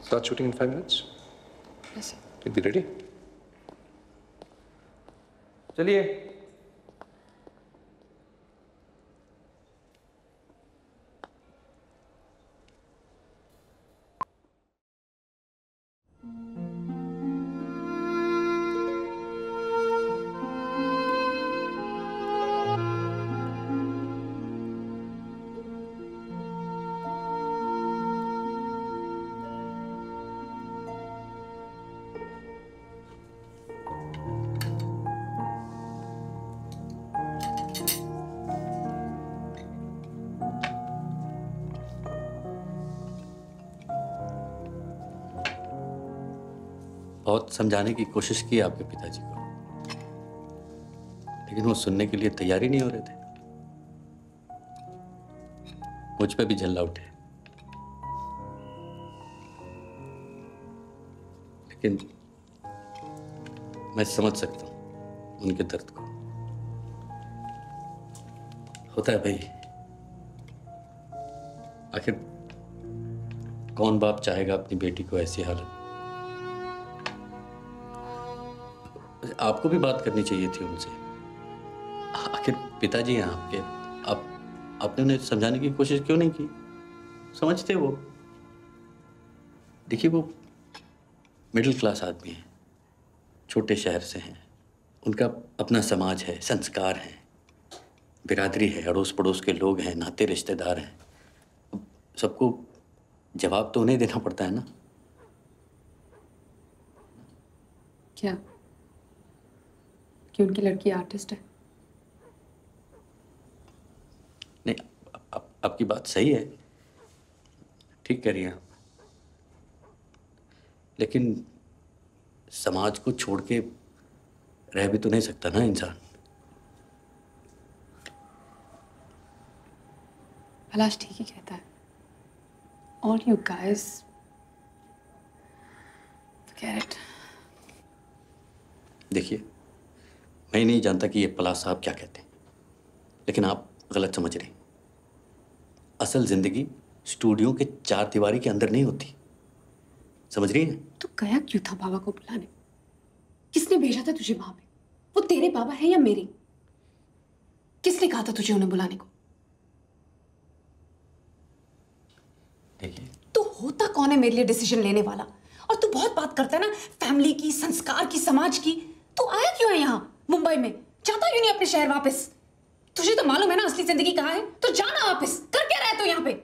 start shooting in five minutes yes sir be ready चलिए समझाने की कोशिश की आपके पिताजी को। लेकिन वो सुनने के लिए तैयार ही नहीं हो रहे थे। मुझ पे भी झल्ला उठे। लेकिन मैं समझ सकता हूँ उनके दर्द को। होता है भाई, आखिर कौन बाप चाहेगा अपनी बेटी को ऐसी हालत आपको भी बात करनी चाहिए थी उनसे। आखिर पिताजी हैं आपके। आप, आपने उन्हें समझाने की कोशिश क्यों नहीं की? समझते वो। देखिए वो मिडिल क्लास आदमी हैं। छोटे शहर से हैं। उनका अपना समाज है, संस्कार है। बिरादरी है अड़ोस पड़ोस के लोग हैं, नाते, रिश्तेदार हैं। सबको जवाब तो उन्हें देना पड़ता है ना? क्या? कि उनकी लड़की आर्टिस्ट है। नहीं आप, आप, आपकी बात सही है। ठीक कह रही हैं आप। लेकिन समाज को छोड़ के रह भी तो नहीं सकता ना इंसान। पलाश ठीक ही कहता है। ऑल यू गाइस देखिए मैं नहीं जानता कि ये पलास साहब क्या कहते हैं। लेकिन आप गलत समझ रहे हैं। असल ज़िंदगी स्टूडियो के चार दीवारी के अंदर नहीं होती। समझ रही हैं? तू गया क्यों था बाबा को बुलाने? किसने भेजा था तुझे वहाँ पे? वो तेरे बाबा है या मेरे? किसने कहा था तुझे उन्हें बुलाने को? देखिए। तू होता कौन है मेरे लिए डिसीज़न लेने वाला? और तू बहुत बात करता है ना फैमिली की संस्कार की समाज की। तू आया क्यों है यहाँ? मुंबई में। जाता क्यों नहीं अपने शहर वापस? तुझे तो मालूम है ना असली ज़िंदगी कहाँ है? तो जाना वापस। कर क्या रहे तो यहाँ पे?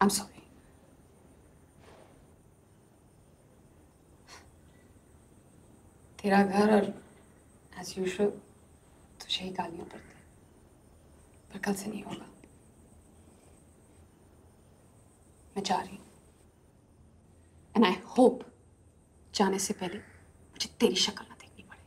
I'm sorry. तेरा घर और एज यूजुअल तुझे ही गालियाँ पड़ती पर कल से नहीं होगा। मैं जा रही हूँ। एंड आई होप जाने से पहले मुझे तेरी शक्ल ना देखनी पड़े।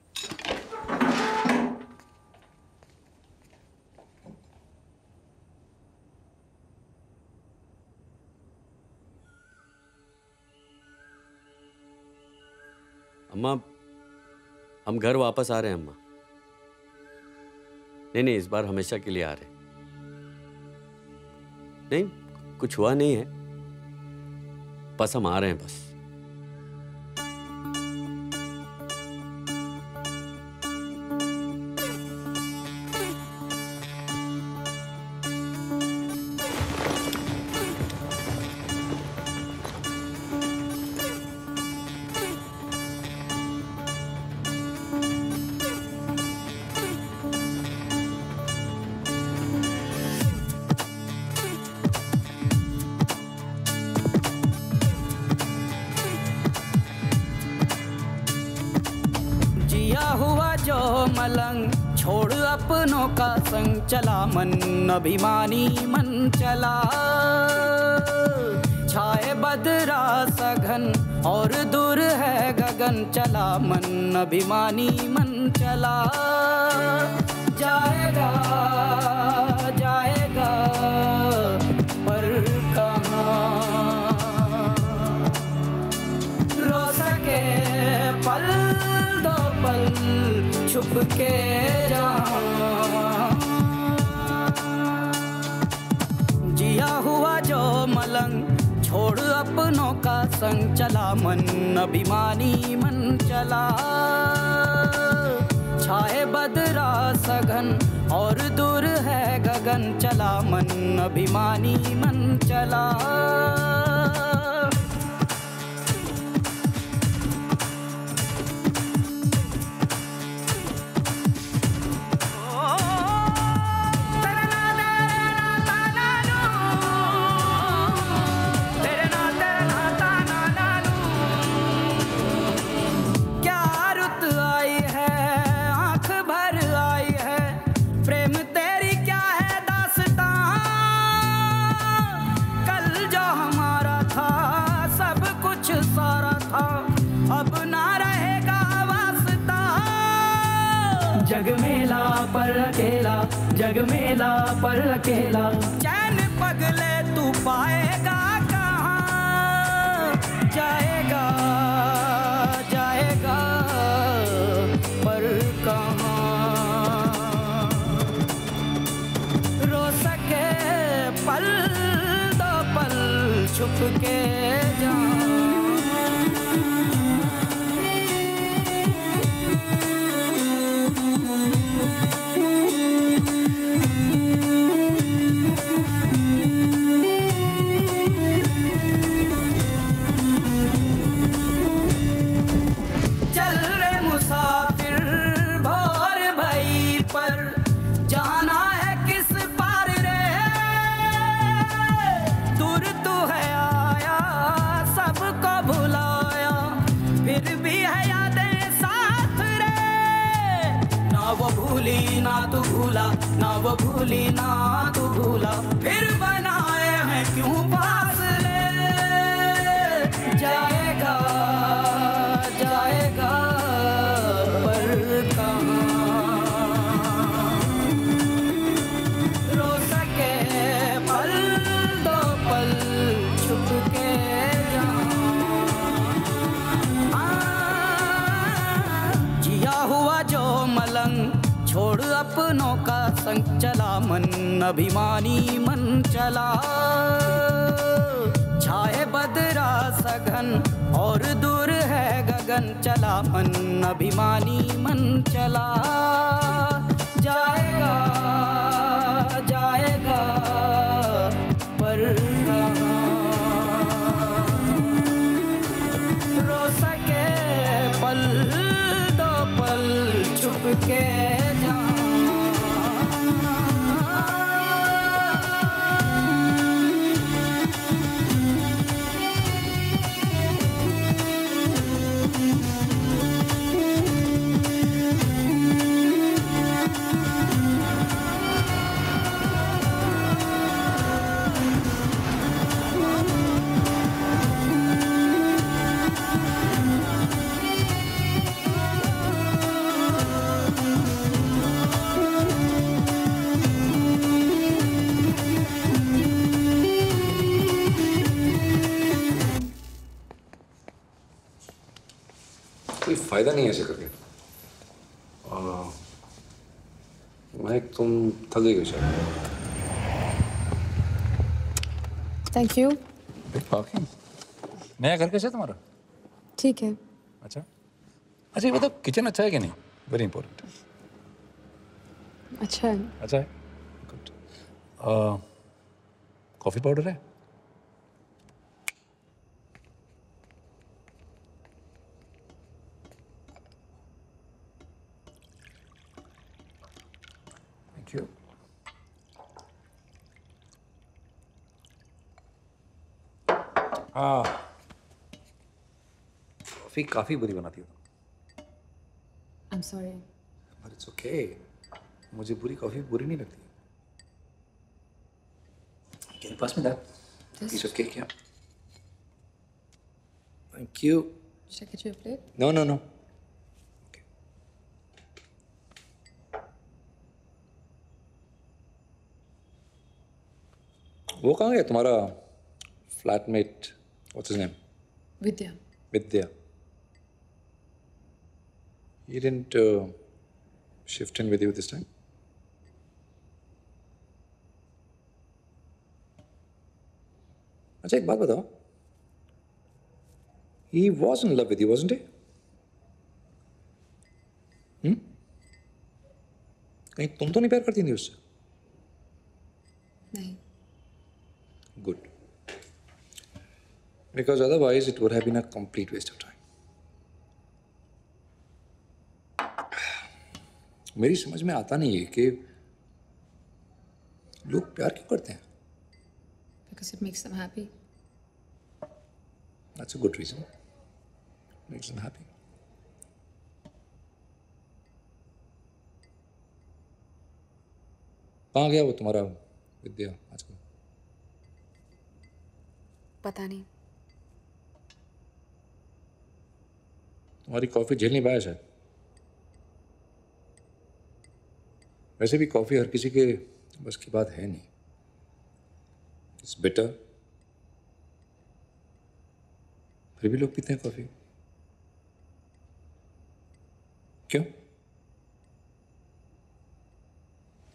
अम्मा, हम घर वापस आ रहे हैं, अम्मा। नहीं नहीं, इस बार हमेशा के लिए आ रहे नहीं, कुछ हुआ नहीं है। बस हम आ रहे हैं, बस। मन अभिमानी मन चला। छाए बदरा सघन और दूर है गगन चला। मन अभिमानी मन चला। जाएगा जाएगा, पर कहाँ? रो सके पल दो पल, छुप के जहाँ। अपनों का संग चला मन अभिमानी, मन चला। छाए बदरा सघन और दूर है गगन चला, मन अभिमानी, मन चला। पर अकेला, जग मेला पर अकेला। चैन पगले तू पाएगा कहाँ? जाएगा जाएगा, पर कहाँ? रो सके पल दो पल, छुप के भूली संग चला, मन अभिमानी मन चला। छाए बदरा सघन और दूर है गगन, चला मन अभिमानी मन चला। जाएगा जाएगा पर रो सके पल, दो पल छुप के। फ़ायदा नहीं ऐसे करके। मैं तुम थक गई हो शायद। थैंक यू नया घर कैसा है तुम्हारा? ठीक है। अच्छा। अच्छा ये बताओ किचन अच्छा है कि नहीं? वेरी इंपॉर्टेंट अच्छा है। अच्छा है। गुड कॉफ़ी पाउडर है थैंक यू हाँ कॉफ़ी काफ़ी बुरी बनाती हो I am sorry but it's okay मुझे बुरी कॉफ़ी बुरी नहीं लगती Can you pass me that? Piece of cake, yeah. Thank you. Should I get you a plate? No, no, no. वो कहाँ गया तुम्हारा flatmate What's his name Vidya Vidya He didn't uh, shift in with you this time? अच्छा एक बात बताओ He was in love with you, wasn't he? Hmm? कहीं तुम तो नहीं प्यार करती थी उससे नहीं Because otherwise it would have been a complete waste of time. मेरी समझ में आता नहीं है कि लोग प्यार क्यों करते हैं because it makes them happy That's a good reason. Makes them happy. कहाँ गया वो तुम्हारा विद्या आजकल पता नहीं तुम्हारी कॉफ़ी झेल नहीं पाया शायद वैसे भी कॉफ़ी हर किसी के बस की बात है नहीं। इट्स बेटर फिर भी लोग पीते हैं कॉफ़ी। क्यों?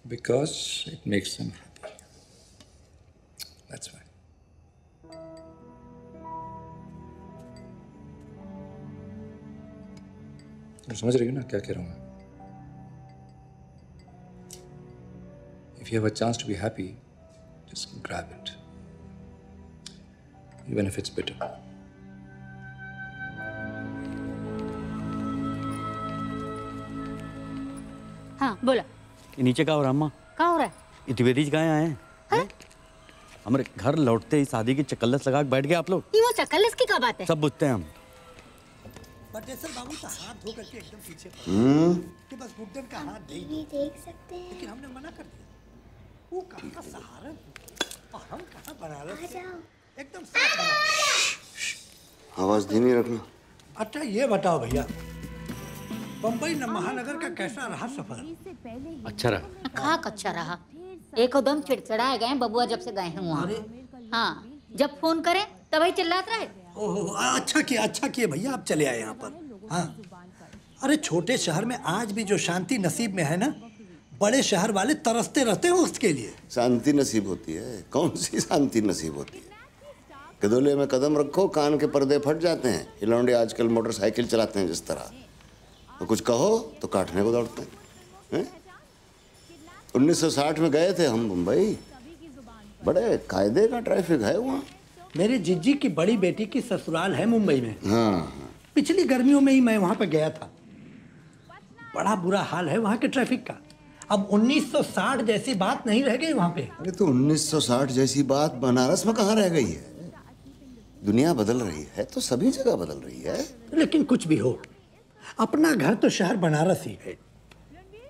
Because it makes them happy. That's तुम समझ रही हो ना क्या कह रहा हूँ मैं If you have a chance to be happy, just grab it. Even if it's bitter. हाँ बोला। ये नीचे का हो रहा अम्मा? कहाँ हो रहा है? ये द्विवेदी कहाँ आए हैं? हमारे घर लौटते ही शादी की चकल्लस लगा के बैठ गए आप लोग। ये वो चक्कलस की क्या बात है? सब बुझते हैं हम। बटेश्वर बाबू तो हाथ धो करके एकदम पीछे हम्म। कि बस घुटन का हाथ देख सकते हैं। लेकिन हमने मना कर दिया। वो कहाँ का सहारा और हम कहाँ बनारस एकदम आवाज़ धीमी रखना। अच्छा ये बताओ भैया बम्बई न महानगर का कैसा रहा सफ़र? अच्छा रहा। कहाँ कच्चा रहा? एकदम चिड़चिड़ाए गए बबुआ जब से गए हैं वहाँ। हाँ जब फ़ोन करें तभी चिल्लात रहे। ओहो अच्छा किया अच्छा किया भैया आप चले आए यहाँ पर। हाँ। अरे छोटे शहर में आज भी जो शांति नसीब में है ना बड़े शहर वाले तरसते रहते हैं उसके लिए। शांति नसीब होती है। कौन सी [laughs] शांति नसीब होती है? कदोले में कदम रखो कान के पर्दे फट जाते हैं। ये लौंडे आजकल मोटरसाइकिल चलाते हैं जिस तरह। तो कुछ कहो तो काटने को दौड़ते हैं, हैं? 1960 में गए थे हम मुंबई। बड़े कायदे का ट्रैफ़िक है वहाँ। मेरे जिज्जी की बड़ी बेटी की ससुराल है मुंबई में। हाँ। पिछली गर्मियों में ही मैं वहाँ पर गया था। बड़ा बुरा हाल है वहाँ के ट्रैफ़िक का। अब 1960 जैसी बात नहीं रह गई वहाँ पे। अरे तो 1960 जैसी बात बनारस में कहाँ रह गई है? दुनिया बदल रही है तो सभी जगह बदल रही है। लेकिन कुछ भी हो अपना घर तो शहर बनारस ही है।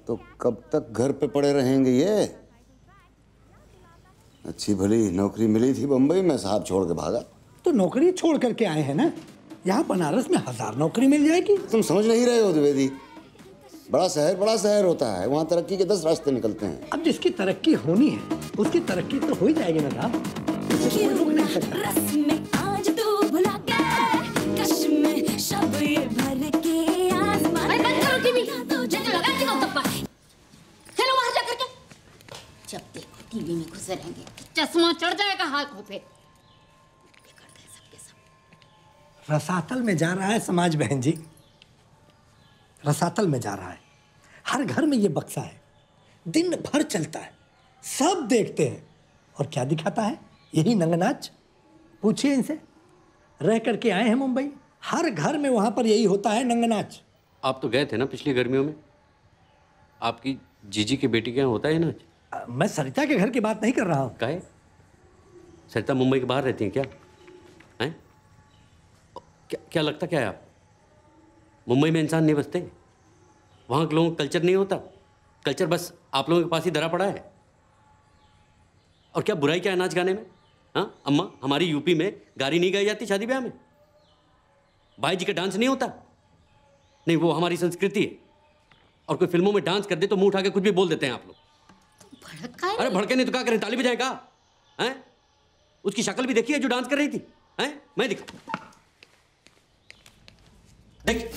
तो कब तक घर पे पड़े रहेंगे ये? अच्छी भली नौकरी मिली थी बम्बई में साहब छोड़ के भागा। तो नौकरी छोड़ करके आए हैं ना? यहाँ बनारस में हज़ार नौकरी मिल जाएगी। तुम समझ नहीं रहे हो द्विवेदी। बड़ा शहर बड़ा शहर होता है। वहाँ तरक्की के दस रास्ते निकलते हैं। अब जिसकी तरक्की होनी है उसकी तरक्की तो हो ही जाएगी ना साहब। तू टीवी में घुसे रहेंगे। चश्मा चढ़ जाएगा हाथ पे। रसातल में जा रहा है समाज बहन जी। रसातल में जा रहा है। हर घर में ये बक्सा है। दिन भर चलता है। सब देखते हैं। और क्या दिखाता है? यही नंगनाच। पूछिए इनसे। रह करके आए हैं मुंबई। हर घर में वहाँ पर यही होता है नंगनाच। आप तो गए थे ना पिछली गर्मियों में? आपकी जीजी की बेटी के यहाँ होता है ना अ, मैं सरिता के घर की बात नहीं कर रहा हूँ। काहे सरिता मुंबई के बाहर रहती हैं क्या? हैं? क्या क्या लगता क्या है आप? मुंबई में इंसान नहीं बसते वहाँ के लोगों का कल्चर नहीं होता। कल्चर बस आप लोगों के पास ही धरा पड़ा है। और क्या बुराई क्या है नाच गाने में? हाँ अम्मा, हमारी यूपी में गाड़ी नहीं गाई जाती शादी ब्याह में। भाई जी का डांस नहीं होता। नहीं, वो हमारी संस्कृति है। और कोई फ़िल्मों में डांस कर दे तो मुँह उठा के कुछ भी बोल देते हैं आप लोग। अरे भड़के नहीं तो क्या करें? ताली बजाएँ का हैं? उसकी शक्ल भी देखी है जो डांस कर रही थी? हैं? मैं दिखा। देख।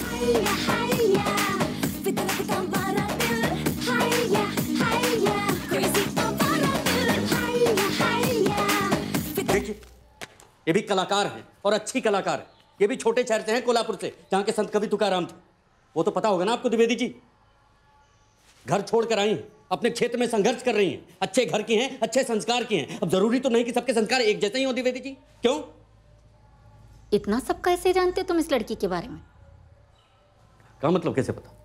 देखिए ये भी कलाकार हैं और अच्छी कलाकार है। ये भी छोटे शहर से हैं कोल्हापुर से जहाँ के संत कवि तुकाराम थे। वो तो पता होगा ना आपको द्विवेदी जी? घर छोड़कर आई हैं। अपने क्षेत्र में संघर्ष कर रही हैं। अच्छे घर की हैं अच्छे संस्कार की हैं। अब ज़रूरी तो नहीं कि सबके संस्कार एक जैसे ही हो द्विवेदी जी क्यों? इतना सब कैसे जानते तुम इस लड़की के बारे में? क्या मतलब कैसे पता?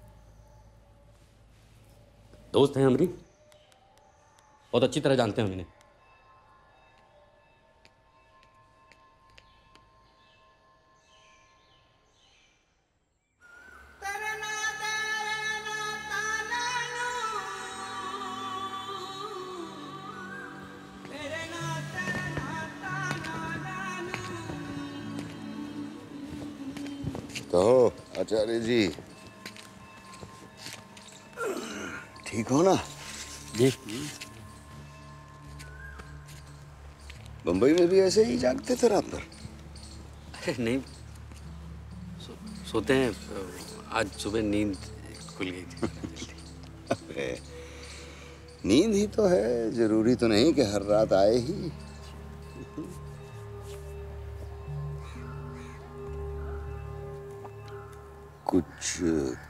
दोस्त हैं हमारी बहुत अच्छी तरह जानते हैं हम इन्हें आचार्य जी। ठीक हो ना? जी। बम्बई में भी ऐसे ही जागते थे रात भर? अरे नहीं। सो, सोते हैं आज सुबह नींद खुल गई थी। अरे नींद ही तो है ज़रूरी तो नहीं कि हर रात आए ही। कुछ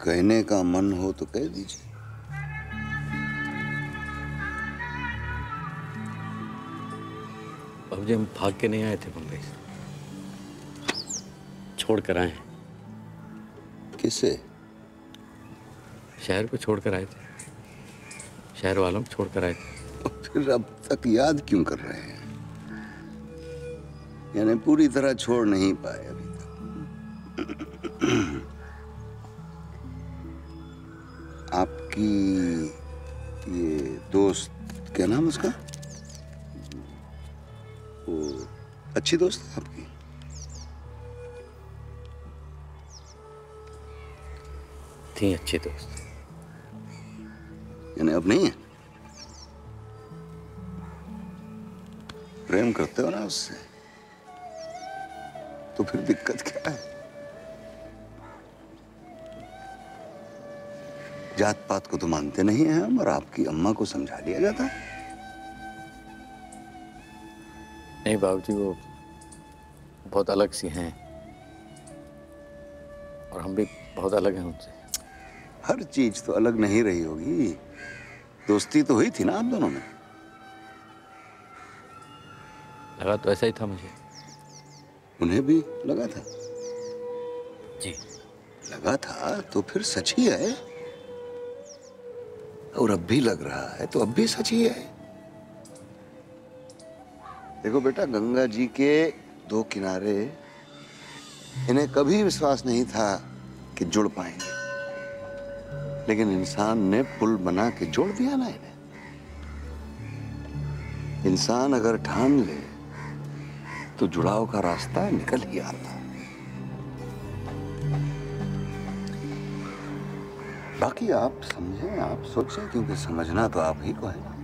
कहने का मन हो तो कह दीजिए। अब जी हम भाग के नहीं आए थे बम्बई छोड़ कर आए किसे? शहर को छोड़ कर आए थे। शहर वालों को छोड़ कर आए थे। फिर अब तक याद क्यों कर रहे हैं? यानी पूरी तरह छोड़ नहीं पाए अभी तक। आपकी ये दोस्त क्या नाम उसका? वो अच्छी दोस्त है आपकी? थी अच्छी दोस्त। यानी अब नहीं है? प्रेम करते हो ना उससे तो फिर दिक्कत क्या है? जात पात को तो मानते नहीं हैं हम और आपकी अम्मा को समझा लिया जाता है। नहीं बाबूजी वो बहुत अलग सी हैं और हम भी बहुत अलग हैं उनसे। हर चीज़ तो अलग नहीं रही होगी। दोस्ती तो हुई थी ना आप दोनों में? लगा तो ऐसा ही था मुझे। उन्हें भी लगा था? जी। लगा था तो फिर सच ही है। और अब भी लग रहा है तो अब भी सच ही है। देखो बेटा, गंगा जी के दो किनारे इन्हें कभी विश्वास नहीं था कि जुड़ पाएँगे। लेकिन इंसान ने पुल बना के जोड़ दिया ना इन्हें। इंसान अगर ठान ले तो जुड़ाव का रास्ता निकल ही आता। है बाकी आप समझें आप सोचें क्योंकि समझना तो आप ही को है ना।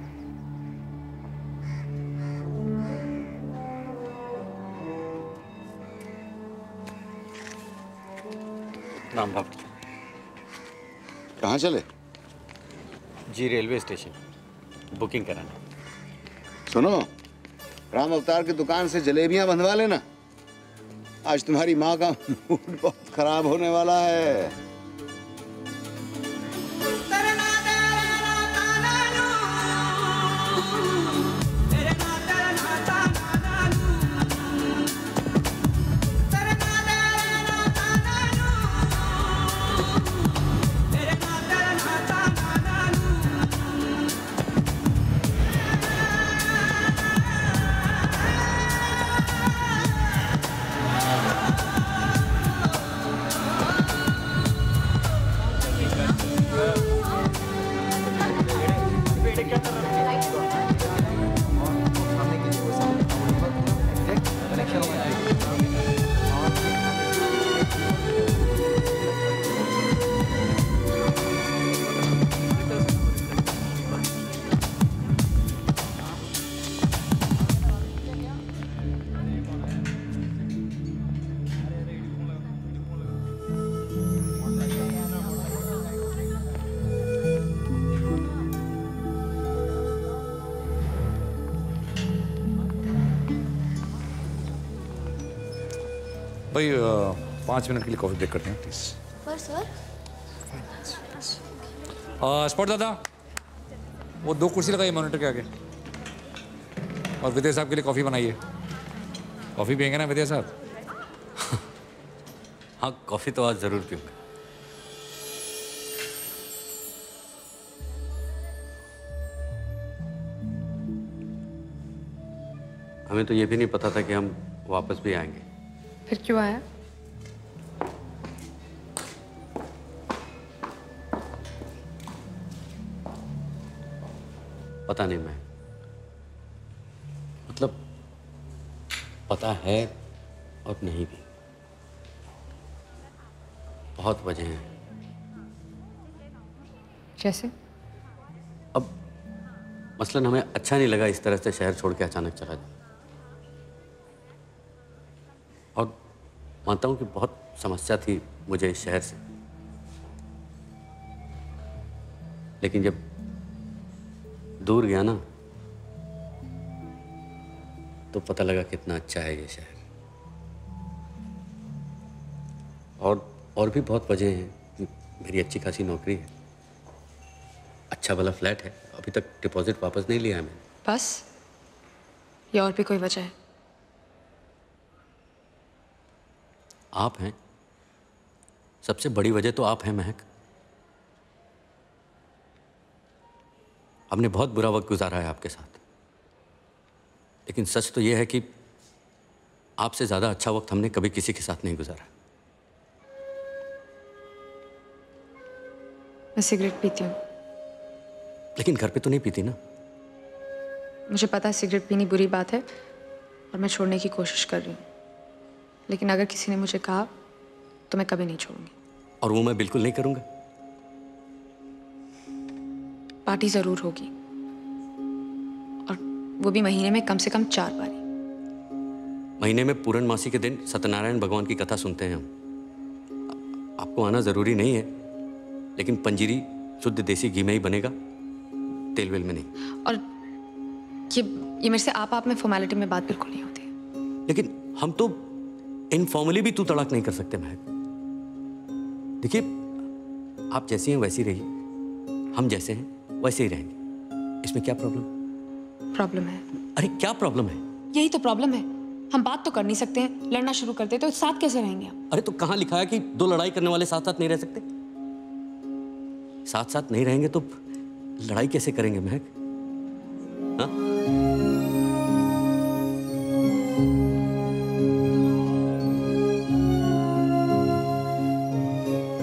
नाम बाबू कहाँ चले? जी रेलवे स्टेशन। बुकिंग कराना। सुनो राम अवतार की दुकान से जलेबियाँ बंधवा लेना। आज तुम्हारी माँ का मूड बहुत खराब होने वाला है। पाँच मिनट के लिए कॉफ़ी ब्रेक करते हैं प्लीज़ पर सर स्पॉट दादा वो दो कुर्सी लगाइए मॉनिटर के आगे और विजय साहब के लिए कॉफ़ी बनाइए कॉफ़ी पियेंगे ना विजय साहब हाँ कॉफ़ी तो आज ज़रूर पीऊँगा हमें तो ये भी नहीं पता था कि हम वापस भी आएँगे फिर क्यों आया पता नहीं मैं। मतलब पता है और नहीं भी। बहुत वजह हैं। जैसे? अब मसलन हमें अच्छा नहीं लगा इस तरह से शहर छोड़ के अचानक चला जाए और मानता हूँ कि बहुत समस्या थी मुझे इस शहर से। लेकिन जब दूर गया ना तो पता लगा कितना अच्छा है ये शहर। और और भी बहुत वजह हैं। मेरी अच्छी खासी नौकरी है। अच्छा वाला फ्लैट है। अभी तक डिपॉजिट वापस नहीं लिया है मैंने। बस या और भी कोई वजह है? आप हैं। सबसे बड़ी वजह तो आप हैं महक। हमने बहुत बुरा वक्त गुजारा है आपके साथ। लेकिन सच तो यह है कि आपसे ज़्यादा अच्छा वक्त हमने कभी किसी के साथ नहीं गुजारा। मैं सिगरेट पीती हूँ। लेकिन घर पे तो नहीं पीती ना? मुझे पता है सिगरेट पीनी बुरी बात है और मैं छोड़ने की कोशिश कर रही हूँ। लेकिन अगर किसी ने मुझे कहा तो मैं कभी नहीं छोड़ूँगी। और वो मैं बिल्कुल नहीं करूँगा। पार्टी ज़रूर होगी। और वो भी महीने में कम से कम चार बारी। महीने में पूर्णमासी के दिन सत्यनारायण भगवान की कथा सुनते हैं हम। आपको आना ज़रूरी नहीं है लेकिन पंजीरी शुद्ध देसी घी में ही बनेगा तेल वेल में नहीं। और ये ये मेरे से आप आप में फॉर्मेलिटी में बात बिल्कुल नहीं होती। लेकिन हम तो इनफॉर्मली भी तू तड़ाक नहीं कर सकते महक देखिए आप जैसी हैं वैसी रहिए हम जैसे हैं। वैसे ही रहेंगे। इसमें क्या प्रॉब्लम प्रॉब्लम है। अरे क्या प्रॉब्लम है? यही तो प्रॉब्लम है। हम बात तो कर नहीं सकते हैं लड़ना शुरू करते तो साथ कैसे रहेंगे हम? अरे तो कहाँ लिखा है कि दो लड़ाई करने वाले साथ साथ नहीं रह सकते? साथ साथ नहीं रहेंगे तो लड़ाई कैसे करेंगे महक? हाँ?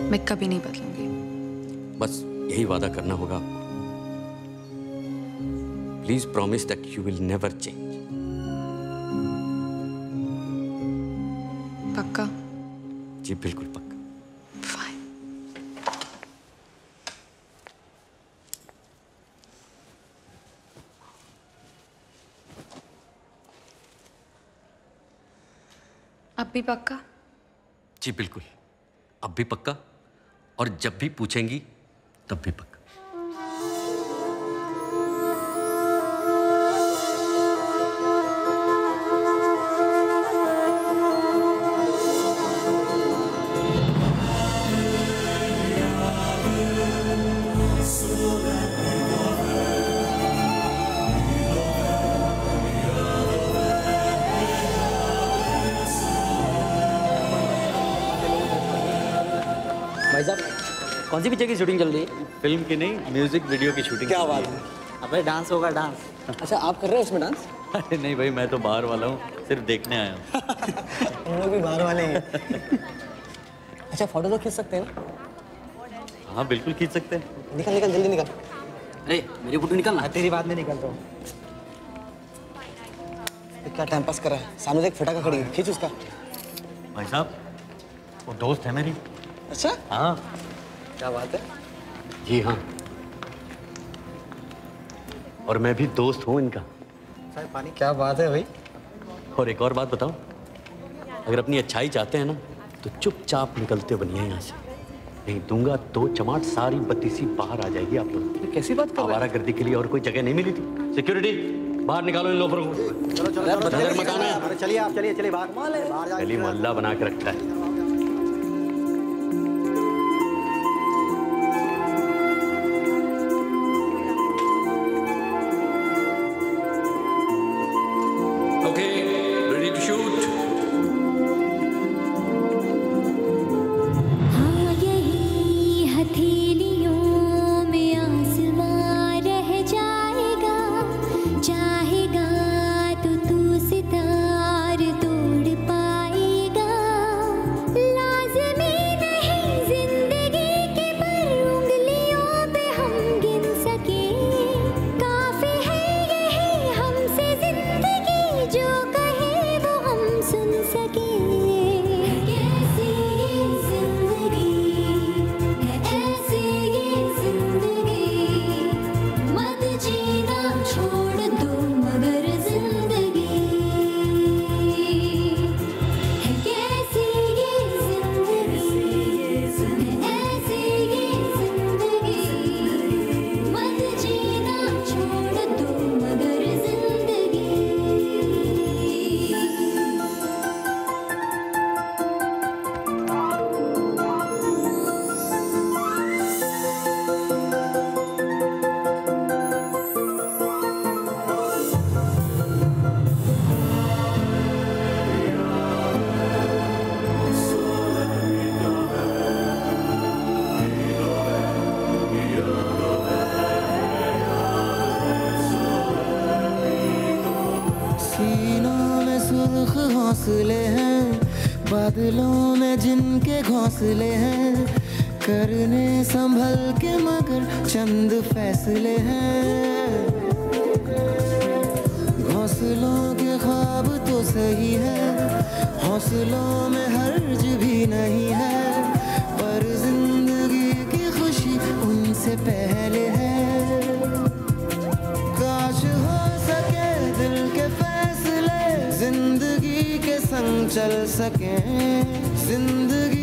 मैं कभी नहीं बदलूँगी। बस यही वादा करना होगा please promise that you will never change पक्का? जी बिल्कुल पक्का। अब भी पक्का? जी बिल्कुल। अब भी पक्का? और जब भी पूछेंगी तब भी पक्का। कौन सी पिक्चर की शूटिंग चल रही है। फ़िल्म की नहीं म्यूज़िक वीडियो की शूटिंग क्या बात है। अबे डांस होगा डांस अच्छा आप कर रहे हो इसमें डांस अरे नहीं भाई मैं तो बाहर वाला हूँ सिर्फ़ देखने आया हूँ। [laughs] हम लोग भी बाहर वाले हैं। अच्छा फ़ोटो तो खींच सकते हैं ना? हाँ बिल्कुल खींच सकते हैं। निकल निकल जल्दी निकल। अरे मेरी फ़ोटो निकल ना। तेरी बात नहीं निकलता हूँ। ये क्या टाइम पास कर रहा है। सामने से एक फटाका खड़ी खींच उसका। भाई साहब वो दोस्त है मेरी। अच्छा? हाँ। क्या बात है? जी हाँ। और मैं भी दोस्त हूँ इनका। पानी क्या बात है भाई? और एक और बात बताओ अगर अपनी अच्छाई चाहते हैं ना तो चुपचाप निकलते बनिए यहाँ से। नहीं दूँगा तो चमाट सारी बत्तीसी बाहर आ जाएगी आप लोग कैसी बात कर आवारा गर्दी के लिए और कोई जगह नहीं मिली थी। सिक्योरिटी बाहर निकालो इन लोगों को। चलो चलो मकान है चलिए आप चलिए चलिए बाहर मोहल्ला बना के रखा है। घोंसले हैं। करने संभल के मगर चंद फैसले हैं। घोंसलों के ख्वाब तो सही है। हौसलों में हर्ज भी नहीं है। पर ज़िंदगी की खुशी उनसे पहले है। काश हो सके दिल के फैसले, ज़िंदगी के संग चल सके। ज़िंदगी